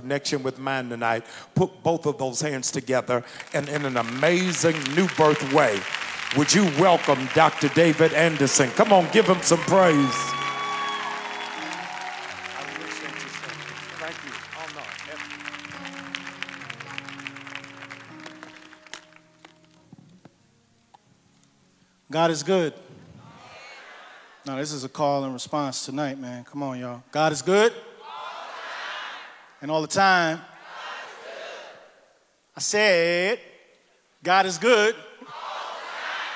connection with mine tonight, put both of those hands together and in an amazing new birth way, would you welcome Dr. David Anderson? Come on, give him some praise. God is good. Now, this is a call and response tonight, man. Come on, y'all. God is good. And all the time. I said, God is good.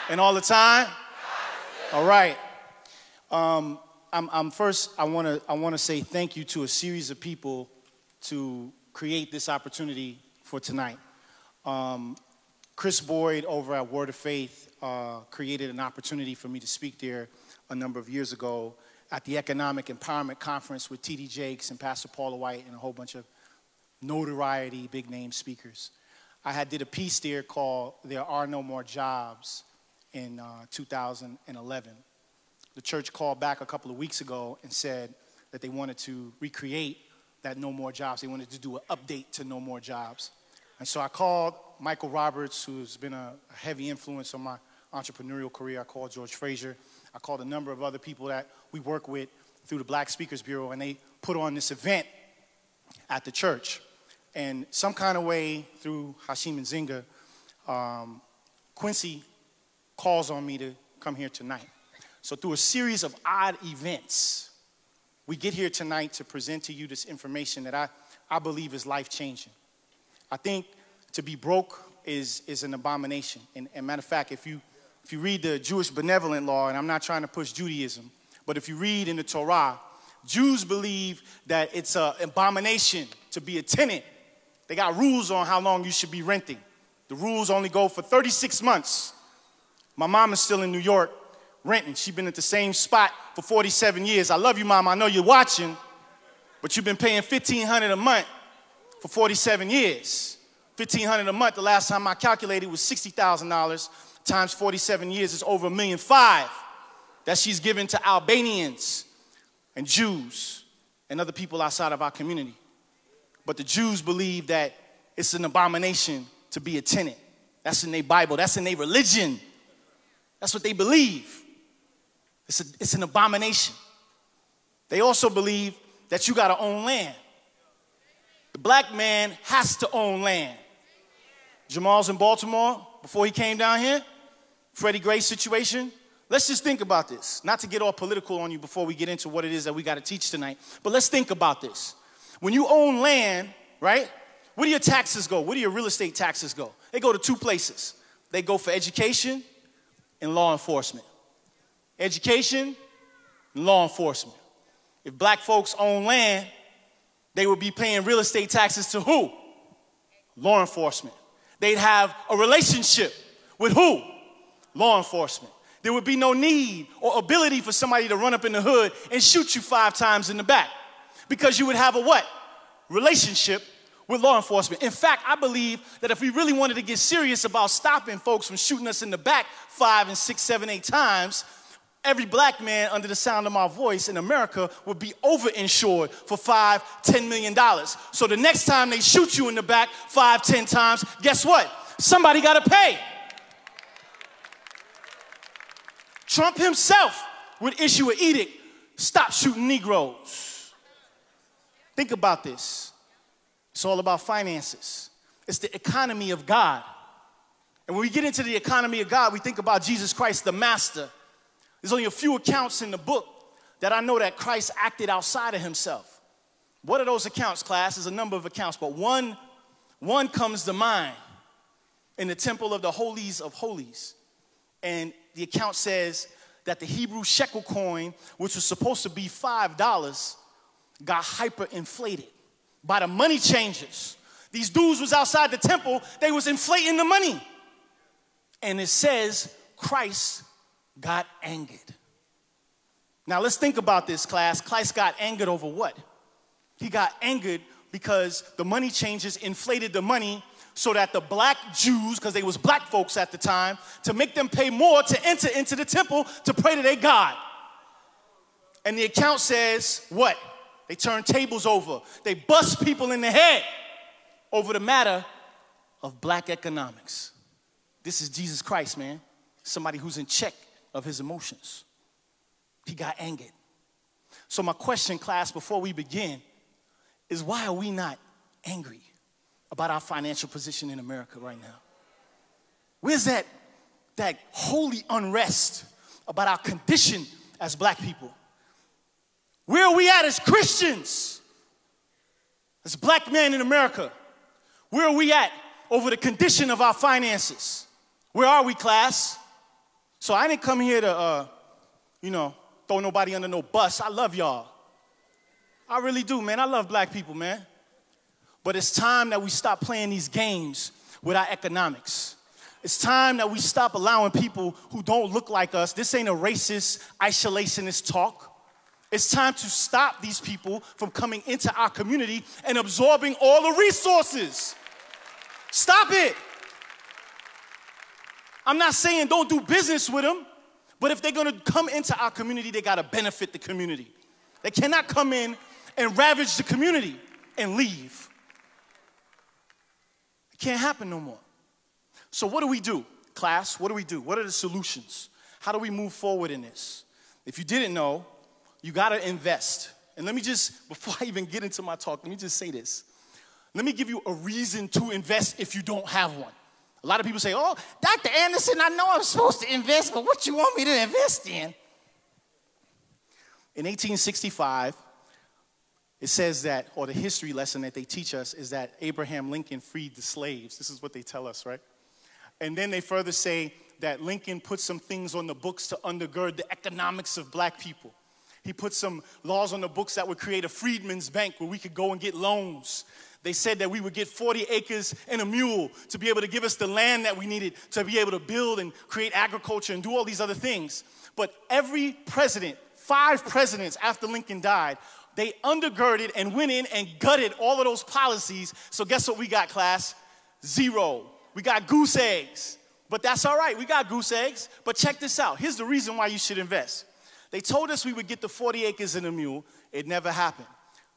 and all the time. All right. Um, I'm, I'm first, I want to I wanna say thank you to a series of people to create this opportunity for tonight. Um, Chris Boyd over at Word of Faith uh, created an opportunity for me to speak there a number of years ago at the Economic Empowerment Conference with T.D. Jakes and Pastor Paula White and a whole bunch of notoriety, big name speakers. I had did a piece there called "There Are No More Jobs" in uh, 2011. The church called back a couple of weeks ago and said that they wanted to recreate that "No More Jobs." They wanted to do an update to "No More Jobs," and so I called Michael Roberts, who's been a heavy influence on my entrepreneurial career. I called George Fraser. I called a number of other people that we work with through the Black Speakers Bureau, and they put on this event at the church. And some kind of way, through Hashim and Zinga, um, Quincy calls on me to come here tonight. So, through a series of odd events, we get here tonight to present to you this information that I, I believe is life changing. I think to be broke is, is an abomination. And, and matter of fact, if you if you read the Jewish benevolent law, and I'm not trying to push Judaism, but if you read in the Torah, Jews believe that it's an abomination to be a tenant. They got rules on how long you should be renting. The rules only go for 36 months. My mom is still in New York renting. She's been at the same spot for 47 years. I love you, mom. I know you're watching, but you've been paying 1500 a month for 47 years. 1500 a month, the last time I calculated was $60,000 times 47 years is over a million five that she's given to Albanians and Jews and other people outside of our community. But the Jews believe that it's an abomination to be a tenant. That's in their Bible, that's in their religion. That's what they believe. It's, a, it's an abomination. They also believe that you gotta own land. The black man has to own land. Jamal's in Baltimore before he came down here. Freddie Gray situation. Let's just think about this. Not to get all political on you before we get into what it is that we got to teach tonight, but let's think about this. When you own land, right? Where do your taxes go? Where do your real estate taxes go? They go to two places. They go for education and law enforcement. Education and law enforcement. If black folks own land, they would be paying real estate taxes to who? Law enforcement. They'd have a relationship with who? Law enforcement. There would be no need or ability for somebody to run up in the hood and shoot you five times in the back because you would have a what? Relationship with law enforcement. In fact, I believe that if we really wanted to get serious about stopping folks from shooting us in the back five and six, seven, eight times, every black man under the sound of my voice in America would be overinsured for five, ten million dollars. So the next time they shoot you in the back five, ten times, guess what? Somebody got to pay. Trump himself would issue an edict stop shooting Negroes. Think about this. It's all about finances, it's the economy of God. And when we get into the economy of God, we think about Jesus Christ, the master. There's only a few accounts in the book that I know that Christ acted outside of himself. What are those accounts, class? There's a number of accounts, but one, one comes to mind in the temple of the holies of holies. And the account says that the Hebrew shekel coin, which was supposed to be $5, got hyperinflated by the money changers. These dudes was outside the temple, they was inflating the money. And it says Christ got angered. Now let's think about this class. Christ got angered over what? He got angered because the money changers inflated the money so that the black Jews, because they was black folks at the time, to make them pay more to enter into the temple to pray to their God. And the account says what? They turn tables over. They bust people in the head over the matter of black economics. This is Jesus Christ, man. Somebody who's in check of his emotions. He got angered. So, my question, class, before we begin, is why are we not angry about our financial position in America right now? Where's that, that holy unrest about our condition as black people? Where are we at as Christians? As black men in America? Where are we at over the condition of our finances? Where are we, class? So I didn't come here to, uh, you know, throw nobody under no bus. I love y'all. I really do, man. I love black people, man. But it's time that we stop playing these games with our economics. It's time that we stop allowing people who don't look like us. This ain't a racist, isolationist talk. It's time to stop these people from coming into our community and absorbing all the resources. Stop it. I'm not saying don't do business with them, but if they're gonna come into our community, they gotta benefit the community. They cannot come in and ravage the community and leave. Can't happen no more. So, what do we do, class? What do we do? What are the solutions? How do we move forward in this? If you didn't know, you got to invest. And let me just, before I even get into my talk, let me just say this. Let me give you a reason to invest if you don't have one. A lot of people say, Oh, Dr. Anderson, I know I'm supposed to invest, but what you want me to invest in? In 1865, it says that, or the history lesson that they teach us is that Abraham Lincoln freed the slaves. This is what they tell us, right? And then they further say that Lincoln put some things on the books to undergird the economics of black people. He put some laws on the books that would create a freedmen's bank where we could go and get loans. They said that we would get 40 acres and a mule to be able to give us the land that we needed to be able to build and create agriculture and do all these other things. But every president, five presidents after Lincoln died, they undergirded and went in and gutted all of those policies. So, guess what we got, class? Zero. We got goose eggs. But that's all right, we got goose eggs. But check this out here's the reason why you should invest. They told us we would get the 40 acres and a mule. It never happened.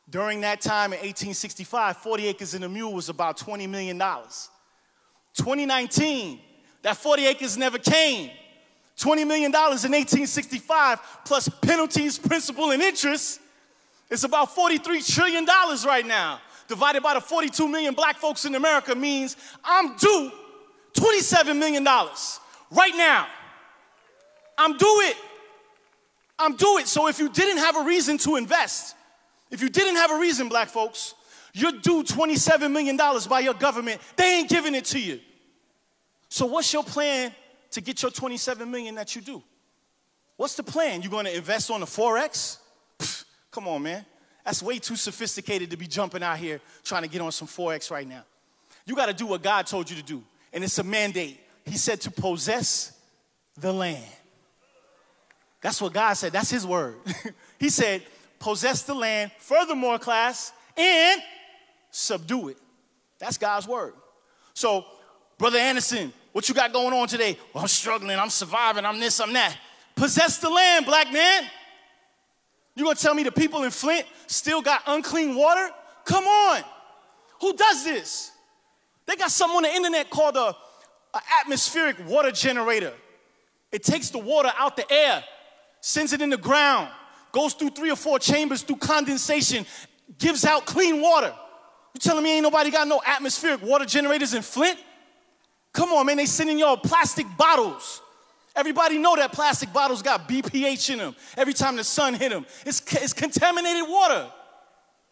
During that time in 1865, 40 acres and a mule was about $20 million. 2019, that 40 acres never came. $20 million in 1865 plus penalties, principal, and interest. It's about $43 trillion right now. Divided by the 42 million black folks in America means I'm due $27 million right now. I'm due it. I'm due it. So if you didn't have a reason to invest, if you didn't have a reason, black folks, you're due $27 million by your government. They ain't giving it to you. So what's your plan to get your 27 million that you do? What's the plan? You gonna invest on the Forex? Come on, man. That's way too sophisticated to be jumping out here trying to get on some Forex right now. You gotta do what God told you to do, and it's a mandate. He said to possess the land. That's what God said. That's His word. he said, possess the land, furthermore, class, and subdue it. That's God's word. So, Brother Anderson, what you got going on today? Well, I'm struggling, I'm surviving, I'm this, I'm that. Possess the land, black man. You gonna tell me the people in Flint still got unclean water? Come on. Who does this? They got something on the internet called a, a atmospheric water generator. It takes the water out the air sends it in the ground, goes through three or four chambers through condensation, gives out clean water. You telling me ain't nobody got no atmospheric water generators in Flint? Come on, man, they sending y'all plastic bottles. Everybody know that plastic bottles got BPH in them. Every time the sun hit them, it's, it's contaminated water.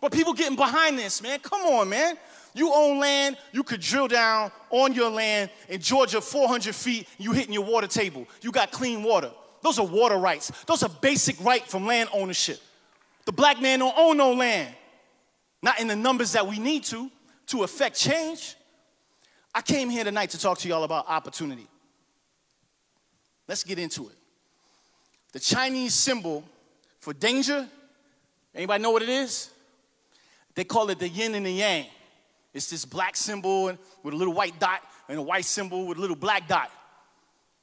But people getting behind this, man. Come on, man. You own land, you could drill down on your land in Georgia 400 feet, you hitting your water table. You got clean water. Those are water rights. Those are basic right from land ownership. The black man don't own no land. Not in the numbers that we need to, to affect change. I came here tonight to talk to y'all about opportunity. Let's get into it. The Chinese symbol for danger, anybody know what it is? They call it the yin and the yang. It's this black symbol with a little white dot and a white symbol with a little black dot.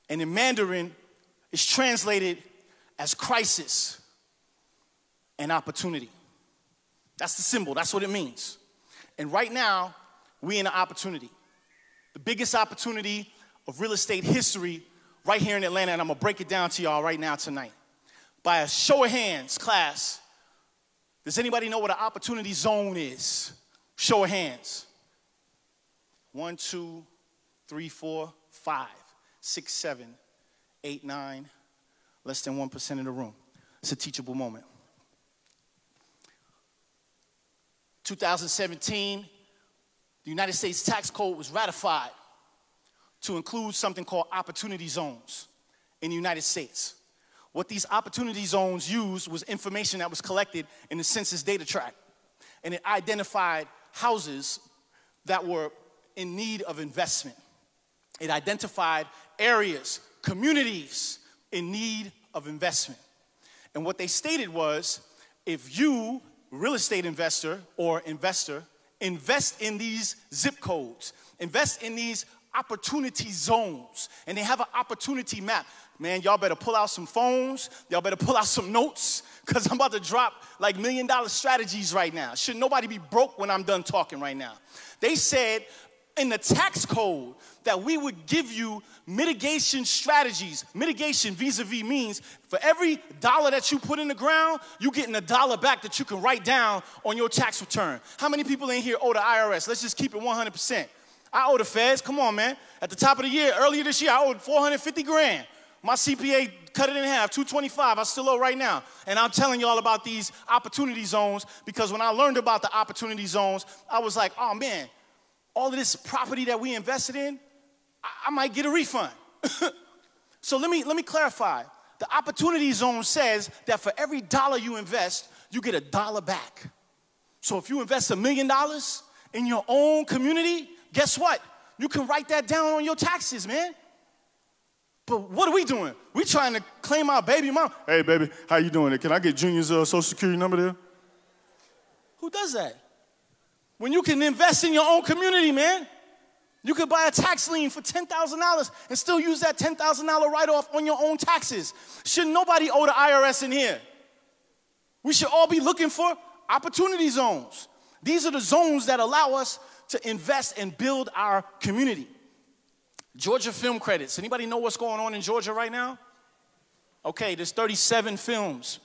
And in Mandarin, it's translated as crisis and opportunity. That's the symbol, that's what it means. And right now, we in an opportunity. The biggest opportunity of real estate history right here in Atlanta, and I'm gonna break it down to y'all right now tonight. By a show of hands, class, does anybody know what an opportunity zone is? Show of hands. One, two, three, four, five, six, seven, eight, nine, less than 1% of the room. It's a teachable moment. 2017, the United States tax code was ratified to include something called opportunity zones in the United States. What these opportunity zones used was information that was collected in the census data tract, and it identified houses that were in need of investment. It identified areas, communities in need of investment. And what they stated was if you, real estate investor or investor, invest in these zip codes, invest in these opportunity zones, and they have an opportunity map. Man, y'all better pull out some phones, y'all better pull out some notes, because I'm about to drop like million dollar strategies right now. Should nobody be broke when I'm done talking right now? They said in the tax code that we would give you mitigation strategies. Mitigation vis a vis means for every dollar that you put in the ground, you're getting a dollar back that you can write down on your tax return. How many people in here owe the IRS? Let's just keep it 100%. I owe the feds. Come on, man. At the top of the year, earlier this year, I owed 450 grand. My CPA cut it in half, 225. I still owe right now. And I'm telling y'all about these opportunity zones because when I learned about the opportunity zones, I was like, oh man, all of this property that we invested in, I, I might get a refund. so let me let me clarify. The opportunity zone says that for every dollar you invest, you get a dollar back. So if you invest a million dollars in your own community, guess what? You can write that down on your taxes, man. But what are we doing? We trying to claim our baby mom. Hey, baby, how you doing? Can I get Junior's uh, social security number there? Who does that? When you can invest in your own community, man. You could buy a tax lien for $10,000 and still use that $10,000 write off on your own taxes. Shouldn't nobody owe the IRS in here? We should all be looking for opportunity zones. These are the zones that allow us to invest and build our community. Georgia film credits. Anybody know what's going on in Georgia right now? Okay, there's 37 films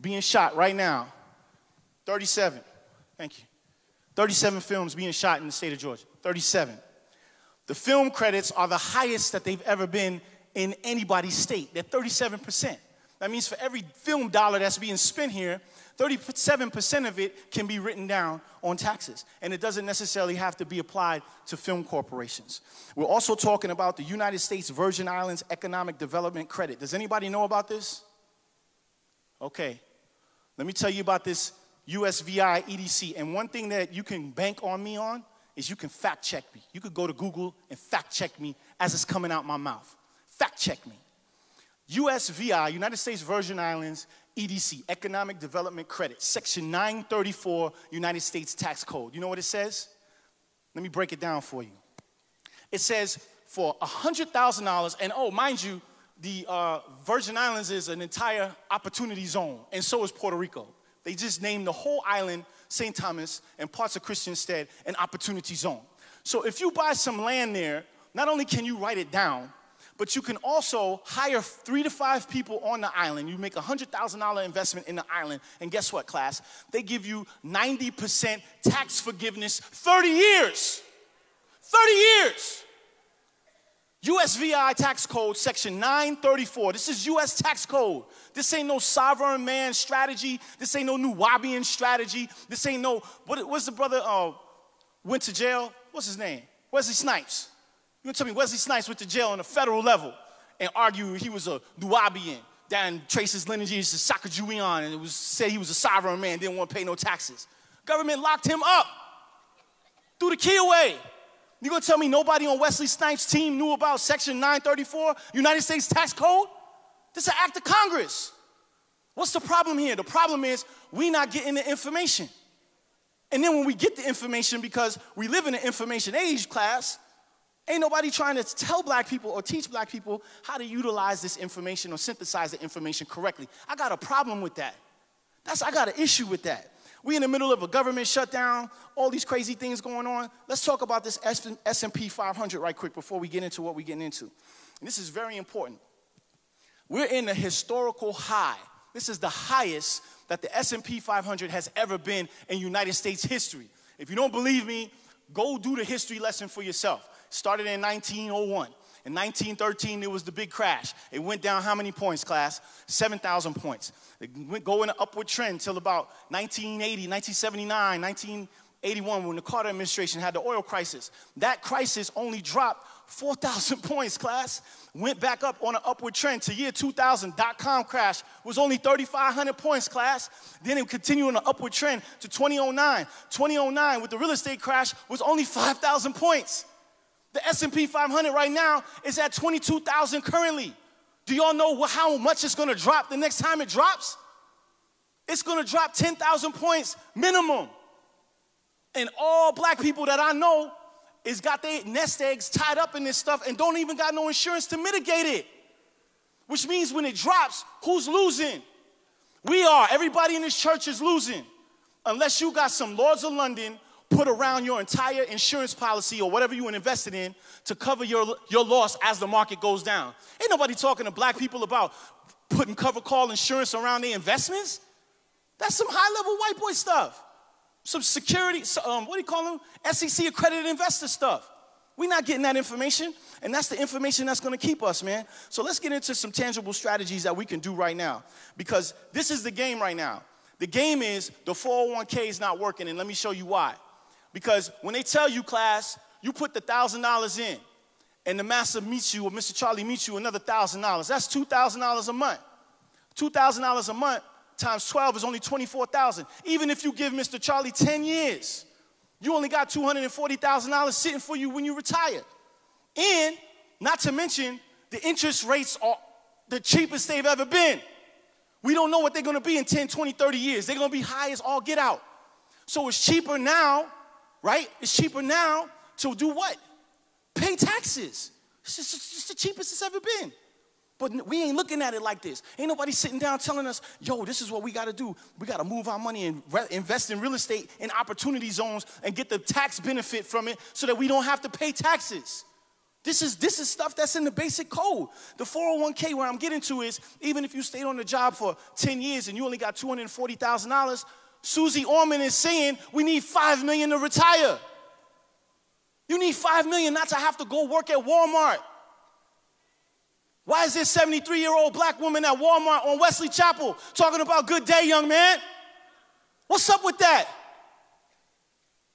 being shot right now. 37. Thank you. 37 films being shot in the state of Georgia. 37. The film credits are the highest that they've ever been in anybody's state. They're 37%. That means for every film dollar that's being spent here, 37% of it can be written down on taxes. And it doesn't necessarily have to be applied to film corporations. We're also talking about the United States Virgin Islands Economic Development Credit. Does anybody know about this? Okay. Let me tell you about this USVI EDC. And one thing that you can bank on me on is you can fact check me. You could go to Google and fact check me as it's coming out my mouth. Fact check me. USVI, United States Virgin Islands EDC, Economic Development Credit, Section 934, United States Tax Code. You know what it says? Let me break it down for you. It says for $100,000, and oh, mind you, the uh, Virgin Islands is an entire opportunity zone, and so is Puerto Rico. They just named the whole island, St. Thomas, and parts of Christiansted, an opportunity zone. So if you buy some land there, not only can you write it down, but you can also hire three to five people on the island. You make a $100,000 investment in the island, and guess what, class? They give you 90% tax forgiveness 30 years. 30 years. USVI tax code section 934. This is US tax code. This ain't no sovereign man strategy. This ain't no Nuwaubian strategy. This ain't no, what, what's the brother uh, went to jail? What's his name? Wesley Snipes. You gonna tell me Wesley Snipes went to jail on a federal level and argued he was a Nuwaubian, then trace his lineage to Sacagawean, and it was said he was a sovereign man, didn't want to pay no taxes. Government locked him up, threw the key away. You gonna tell me nobody on Wesley Snipes' team knew about Section 934, United States Tax Code? This is an act of Congress. What's the problem here? The problem is we not getting the information. And then when we get the information, because we live in an information age class, Ain't nobody trying to tell black people or teach black people how to utilize this information or synthesize the information correctly. I got a problem with that. That's I got an issue with that. We in the middle of a government shutdown, all these crazy things going on. Let's talk about this S&P 500 right quick before we get into what we're getting into. And this is very important. We're in a historical high. This is the highest that the S&P 500 has ever been in United States history. If you don't believe me, go do the history lesson for yourself. Started in 1901. In 1913, it was the big crash. It went down how many points, class? 7,000 points. It went go in an upward trend till about 1980, 1979, 1981, when the Carter administration had the oil crisis. That crisis only dropped 4,000 points, class. Went back up on an upward trend to year 2000. Dot com crash was only 3,500 points, class. Then it continued on an upward trend to 2009. 2009, with the real estate crash, was only 5,000 points. The S&P 500 right now is at 22,000 currently. Do y'all know how much it's gonna drop the next time it drops? It's gonna drop 10,000 points minimum. And all black people that I know is got their nest eggs tied up in this stuff and don't even got no insurance to mitigate it. Which means when it drops, who's losing? We are. Everybody in this church is losing. Unless you got some Lloyd's of London put around your entire insurance policy or whatever you invested in to cover your, your loss as the market goes down. Ain't nobody talking to black people about putting cover call insurance around their investments. That's some high level white boy stuff. Some security, um, what do you call them? SEC accredited investor stuff. We're not getting that information, and that's the information that's gonna keep us, man. So let's get into some tangible strategies that we can do right now because this is the game right now. The game is the 401k is not working, and let me show you why. Because when they tell you, class, you put the $1,000 in, and the master meets you, or Mr. Charlie meets you another $1,000. That's $2,000 a month. $2,000 a month times 12 is only 24,000. Even if you give Mr. Charlie 10 years, you only got $240,000 sitting for you when you retire. And not to mention, the interest rates are the cheapest they've ever been. We don't know what they're gonna be in 10, 20, 30 years. They're gonna be high as all get out. So it's cheaper now right? It's cheaper now to do what? Pay taxes. It's just, it's just the cheapest it's ever been. But we ain't looking at it like this. Ain't nobody sitting down telling us, yo, this is what we got to do. We got to move our money and re- invest in real estate in opportunity zones and get the tax benefit from it so that we don't have to pay taxes. This is, this is stuff that's in the basic code. The 401k, where I'm getting to is even if you stayed on the job for 10 years and you only got $240,000, Suze Orman is saying we need five million to retire. You need five million not to have to go work at Walmart. Why is this 73 year old black woman at Walmart on Wesley Chapel talking about good day, young man? What's up with that?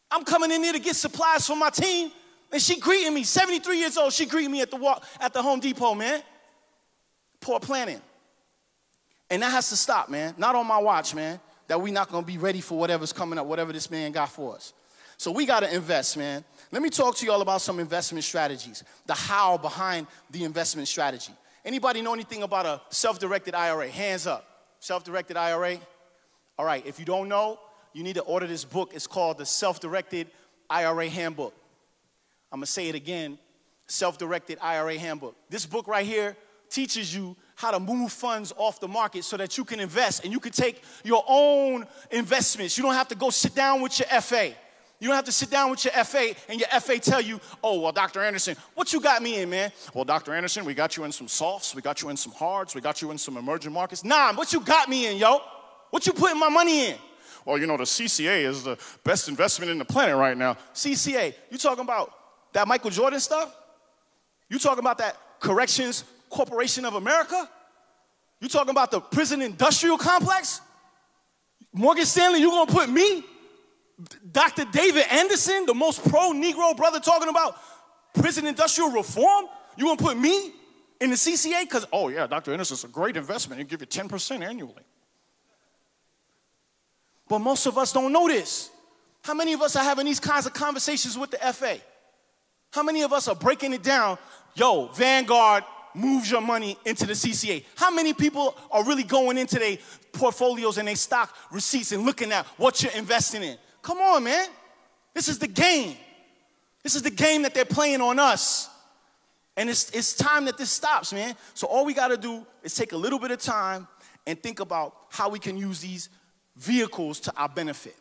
I'm coming in here to get supplies for my team, and she greeting me, 73 years old, she greeting me at the, walk, at the Home Depot, man. Poor planning. And that has to stop, man. Not on my watch, man that we're not gonna be ready for whatever's coming up, whatever this man got for us. So we gotta invest, man. Let me talk to y'all about some investment strategies, the how behind the investment strategy. Anybody know anything about a self-directed IRA? Hands up. Self-directed IRA? All right, if you don't know, you need to order this book. It's called the Self-Directed IRA Handbook. I'm gonna say it again, Self-Directed IRA Handbook. This book right here teaches you how to move funds off the market so that you can invest and you can take your own investments. You don't have to go sit down with your FA. You don't have to sit down with your FA and your FA tell you, oh, well, Dr. Anderson, what you got me in, man? Well, Dr. Anderson, we got you in some softs, we got you in some hards, we got you in some emerging markets. Nah, what you got me in, yo? What you putting my money in? Well, you know, the CCA is the best investment in the planet right now. CCA, you talking about that Michael Jordan stuff? You talking about that corrections Corporation of America? You talking about the prison industrial complex? Morgan Stanley, you gonna put me, Dr. David Anderson, the most pro Negro brother, talking about prison industrial reform? You gonna put me in the CCA? Because, oh yeah, Dr. Anderson's a great investment. He'll give you 10% annually. But most of us don't know this. How many of us are having these kinds of conversations with the FA? How many of us are breaking it down? Yo, Vanguard moves your money into the CCA? How many people are really going into their portfolios and their stock receipts and looking at what you're investing in? Come on, man. This is the game. This is the game that they're playing on us. And it's, it's time that this stops, man. So all we got to do is take a little bit of time and think about how we can use these vehicles to our benefit.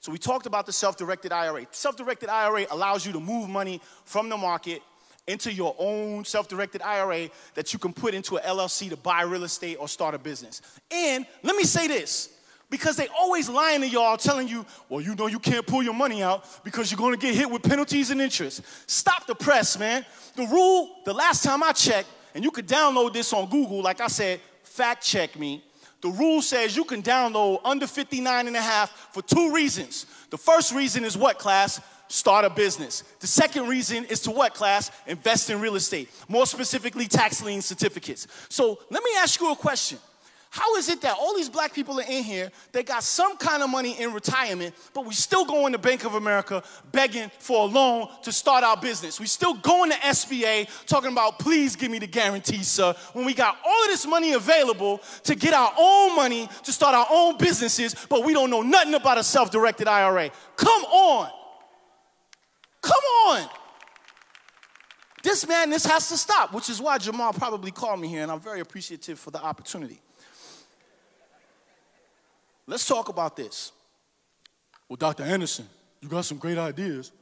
So we talked about the self-directed IRA. Self-directed IRA allows you to move money from the market into your own self-directed IRA that you can put into an LLC to buy real estate or start a business. And let me say this, because they always lying to y'all telling you, well, you know you can't pull your money out because you're gonna get hit with penalties and interest. Stop the press, man. The rule, the last time I checked, and you could download this on Google, like I said, fact check me. The rule says you can download under 59 and a half for two reasons. The first reason is what, class? Start a business. The second reason is to what, class? Invest in real estate. More specifically, tax lien certificates. So let me ask you a question. How is it that all these black people are in here, they got some kind of money in retirement, but we still going to Bank of America begging for a loan to start our business? We still going to SBA talking about, please give me the guarantee, sir, when we got all of this money available to get our own money to start our own businesses, but we don't know nothing about a self-directed IRA. Come on. Come on. This man, this has to stop, which is why Jamal probably called me here, and I'm very appreciative for the opportunity. Let's talk about this. Well, Dr. Anderson, you got some great ideas.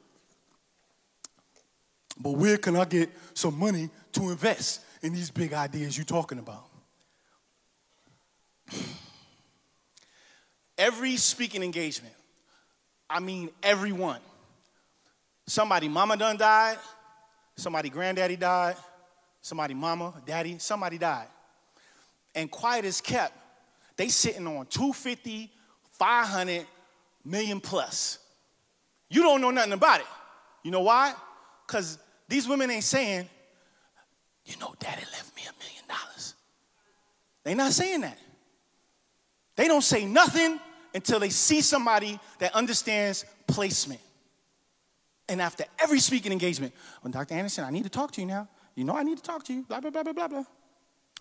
But where can I get some money to invest in these big ideas you're talking about? Every speaking engagement, I mean everyone. Somebody mama done died, somebody granddaddy died, somebody mama, daddy, somebody died. And quiet is kept they sitting on 250, 500 million plus. You don't know nothing about it. You know why? Because these women ain't saying, you know, daddy left me a million dollars. They not saying that. They don't say nothing until they see somebody that understands placement. And after every speaking engagement, when Dr. Anderson, I need to talk to you now. You know I need to talk to you, blah, blah, blah, blah, blah, blah.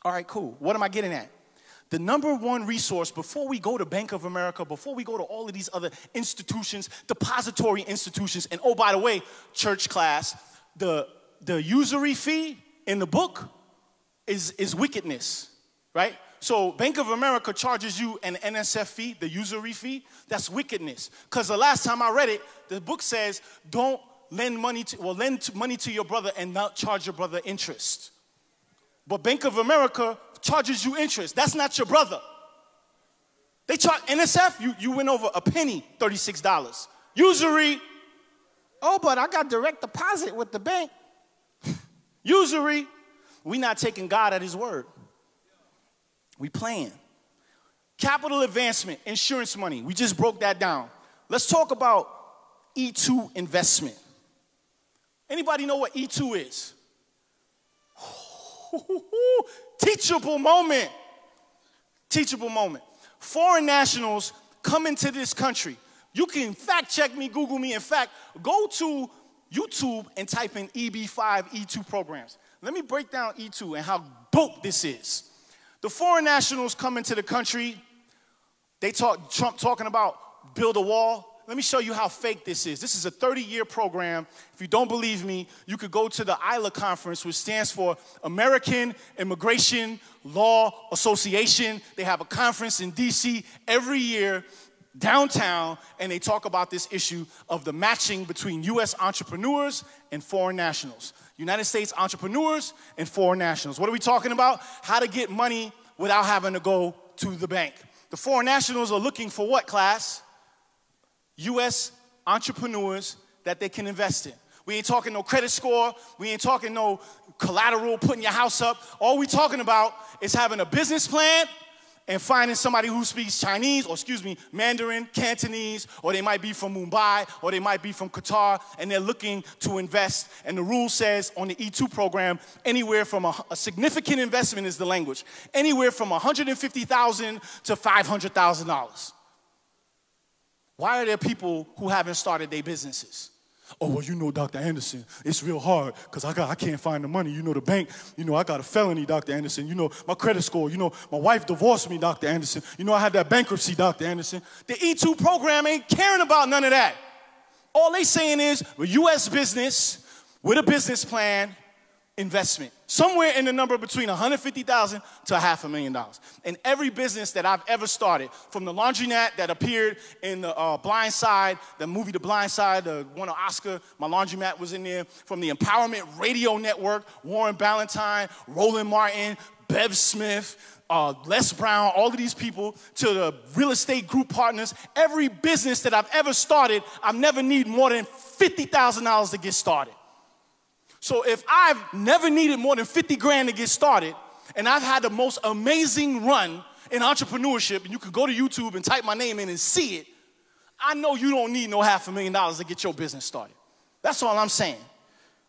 All right, cool. What am I getting at? the number one resource before we go to Bank of America, before we go to all of these other institutions, depository institutions, and oh, by the way, church class, the, the usury fee in the book is, is wickedness, right? So Bank of America charges you an NSF fee, the usury fee. That's wickedness. Because the last time I read it, the book says don't lend money to, well, lend money to your brother and not charge your brother interest. But Bank of America charges you interest. That's not your brother. They charge NSF, you, you went over a penny, $36. Usury, oh, but I got direct deposit with the bank. Usury, we not taking God at his word. We plan. Capital advancement, insurance money. We just broke that down. Let's talk about E2 investment. Anybody know what E2 is? Teachable moment. Teachable moment. Foreign nationals come into this country. You can fact check me, Google me. In fact, go to YouTube and type in EB5 E2 programs. Let me break down E2 and how dope this is. The foreign nationals come into the country. They talk Trump talking about build a wall. Let me show you how fake this is. This is a 30 year program. If you don't believe me, you could go to the ILA conference, which stands for American Immigration Law Association. They have a conference in DC every year downtown, and they talk about this issue of the matching between US entrepreneurs and foreign nationals. United States entrepreneurs and foreign nationals. What are we talking about? How to get money without having to go to the bank. The foreign nationals are looking for what class? U.S. entrepreneurs that they can invest in. We ain't talking no credit score. We ain't talking no collateral, putting your house up. All we talking about is having a business plan and finding somebody who speaks Chinese, or excuse me, Mandarin, Cantonese, or they might be from Mumbai, or they might be from Qatar, and they're looking to invest. And the rule says on the E2 program, anywhere from a, a significant investment is the language, anywhere from 150,000 to $500,000. Why are there people who haven't started their businesses? Oh, well, you know, Dr. Anderson, it's real hard because I, got, I can't find the money. You know, the bank, you know, I got a felony, Dr. Anderson. You know, my credit score, you know, my wife divorced me, Dr. Anderson. You know, I had that bankruptcy, Dr. Anderson. The E2 program ain't caring about none of that. All they saying is, a U.S. business with a business plan investment. Somewhere in the number between 150,000 to a half a million dollars. In every business that I've ever started, from the laundromat that appeared in the uh, Blind Side, the movie The Blind Side, the one of Oscar, my laundromat was in there. From the Empowerment Radio Network, Warren Ballentine, Roland Martin, Bev Smith, uh, Les Brown, all of these people, to the real estate group partners, every business that I've ever started, I've never need more than $50,000 to get started. So if I've never needed more than 50 grand to get started, and I've had the most amazing run in entrepreneurship, and you can go to YouTube and type my name in and see it, I know you don't need no half a million dollars to get your business started. That's all I'm saying.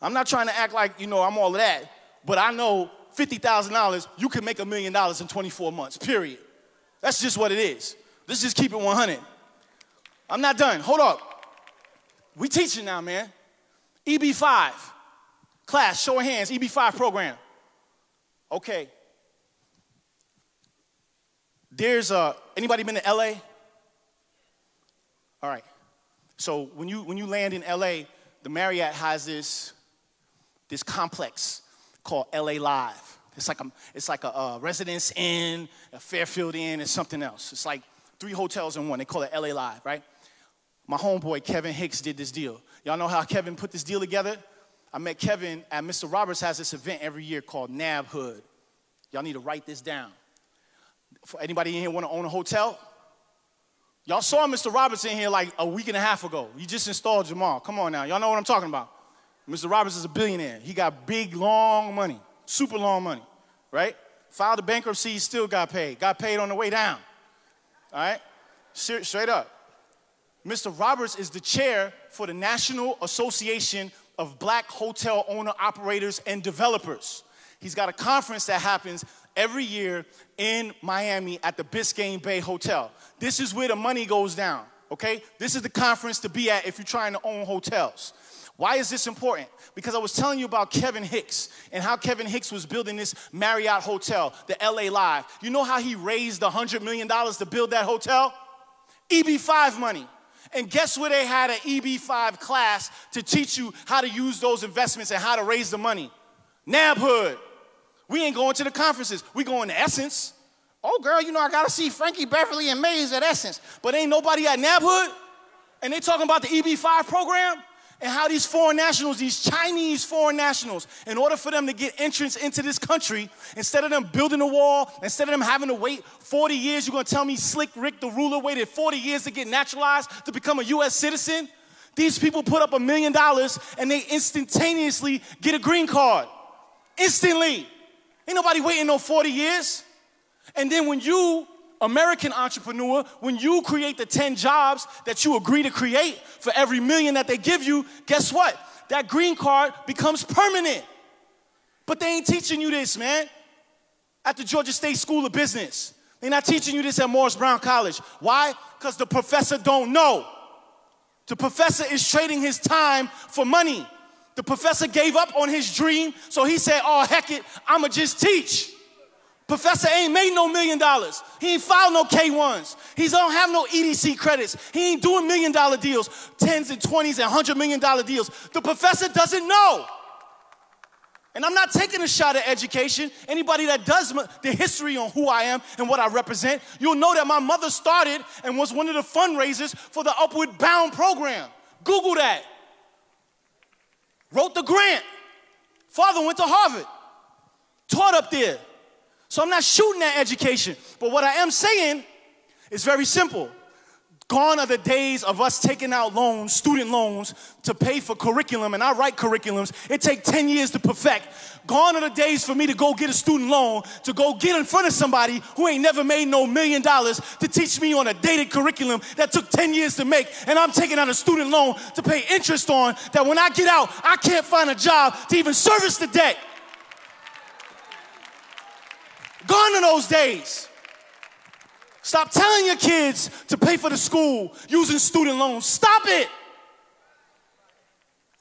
I'm not trying to act like, you know, I'm all of that, but I know $50,000, you can make a million dollars in 24 months, period. That's just what it is. Let's just keep it 100. I'm not done. Hold up. We teaching now, man. EB5. Class, show of hands, EB5 program. Okay. There's a, anybody been to LA? All right. So when you when you land in LA, the Marriott has this this complex called LA Live. It's like a it's like a, a Residence Inn, a Fairfield Inn, and something else. It's like three hotels in one. They call it LA Live, right? My homeboy Kevin Hicks did this deal. Y'all know how Kevin put this deal together? I met Kevin at Mr. Roberts has this event every year called NABhood. Y'all need to write this down. For anybody in here want to own a hotel? Y'all saw Mr. Roberts in here like a week and a half ago. He just installed Jamal. Come on now. Y'all know what I'm talking about. Mr. Roberts is a billionaire. He got big, long money, super long money, right? Filed a bankruptcy, still got paid. Got paid on the way down. All right? Straight up. Mr. Roberts is the chair for the National Association of black hotel owner operators and developers. He's got a conference that happens every year in Miami at the Biscayne Bay Hotel. This is where the money goes down, okay? This is the conference to be at if you're trying to own hotels. Why is this important? Because I was telling you about Kevin Hicks and how Kevin Hicks was building this Marriott hotel, the LA Live. You know how he raised $100 million to build that hotel? EB5 money. And guess where they had an EB5 class to teach you how to use those investments and how to raise the money? NABhood. We ain't going to the conferences. We going to Essence. Oh, girl, you know, I got to see Frankie Beverly and Maze at Essence. But ain't nobody at NABhood? And they talking about the EB5 program? And how these foreign nationals, these Chinese foreign nationals, in order for them to get entrance into this country, instead of them building a wall, instead of them having to wait 40 years, you're gonna tell me Slick Rick the ruler waited 40 years to get naturalized to become a US citizen? These people put up a million dollars and they instantaneously get a green card. Instantly. Ain't nobody waiting no 40 years. And then when you American entrepreneur, when you create the 10 jobs that you agree to create for every million that they give you, guess what? That green card becomes permanent. But they ain't teaching you this, man. At the Georgia State School of Business. They're not teaching you this at Morris Brown College. Why? Because the professor don't know. The professor is trading his time for money. The professor gave up on his dream, so he said, oh, heck it, I'ma just teach. Professor ain't made no million dollars. He ain't filed no K1s. He don't have no EDC credits. He ain't doing million dollar deals, tens and twenties and hundred million dollar deals. The professor doesn't know. And I'm not taking a shot at education. Anybody that does the history on who I am and what I represent, you'll know that my mother started and was one of the fundraisers for the Upward Bound program. Google that. Wrote the grant. Father went to Harvard. Taught up there. So I'm not shooting at education. But what I am saying is very simple. Gone are the days of us taking out loans, student loans, to pay for curriculum, and I write curriculums. It takes 10 years to perfect. Gone are the days for me to go get a student loan, to go get in front of somebody who ain't never made no million dollars to teach me on a dated curriculum that took 10 years to make, and I'm taking out a student loan to pay interest on that when I get out, I can't find a job to even service the debt. Gone are those days. Stop telling your kids to pay for the school using student loans. Stop it.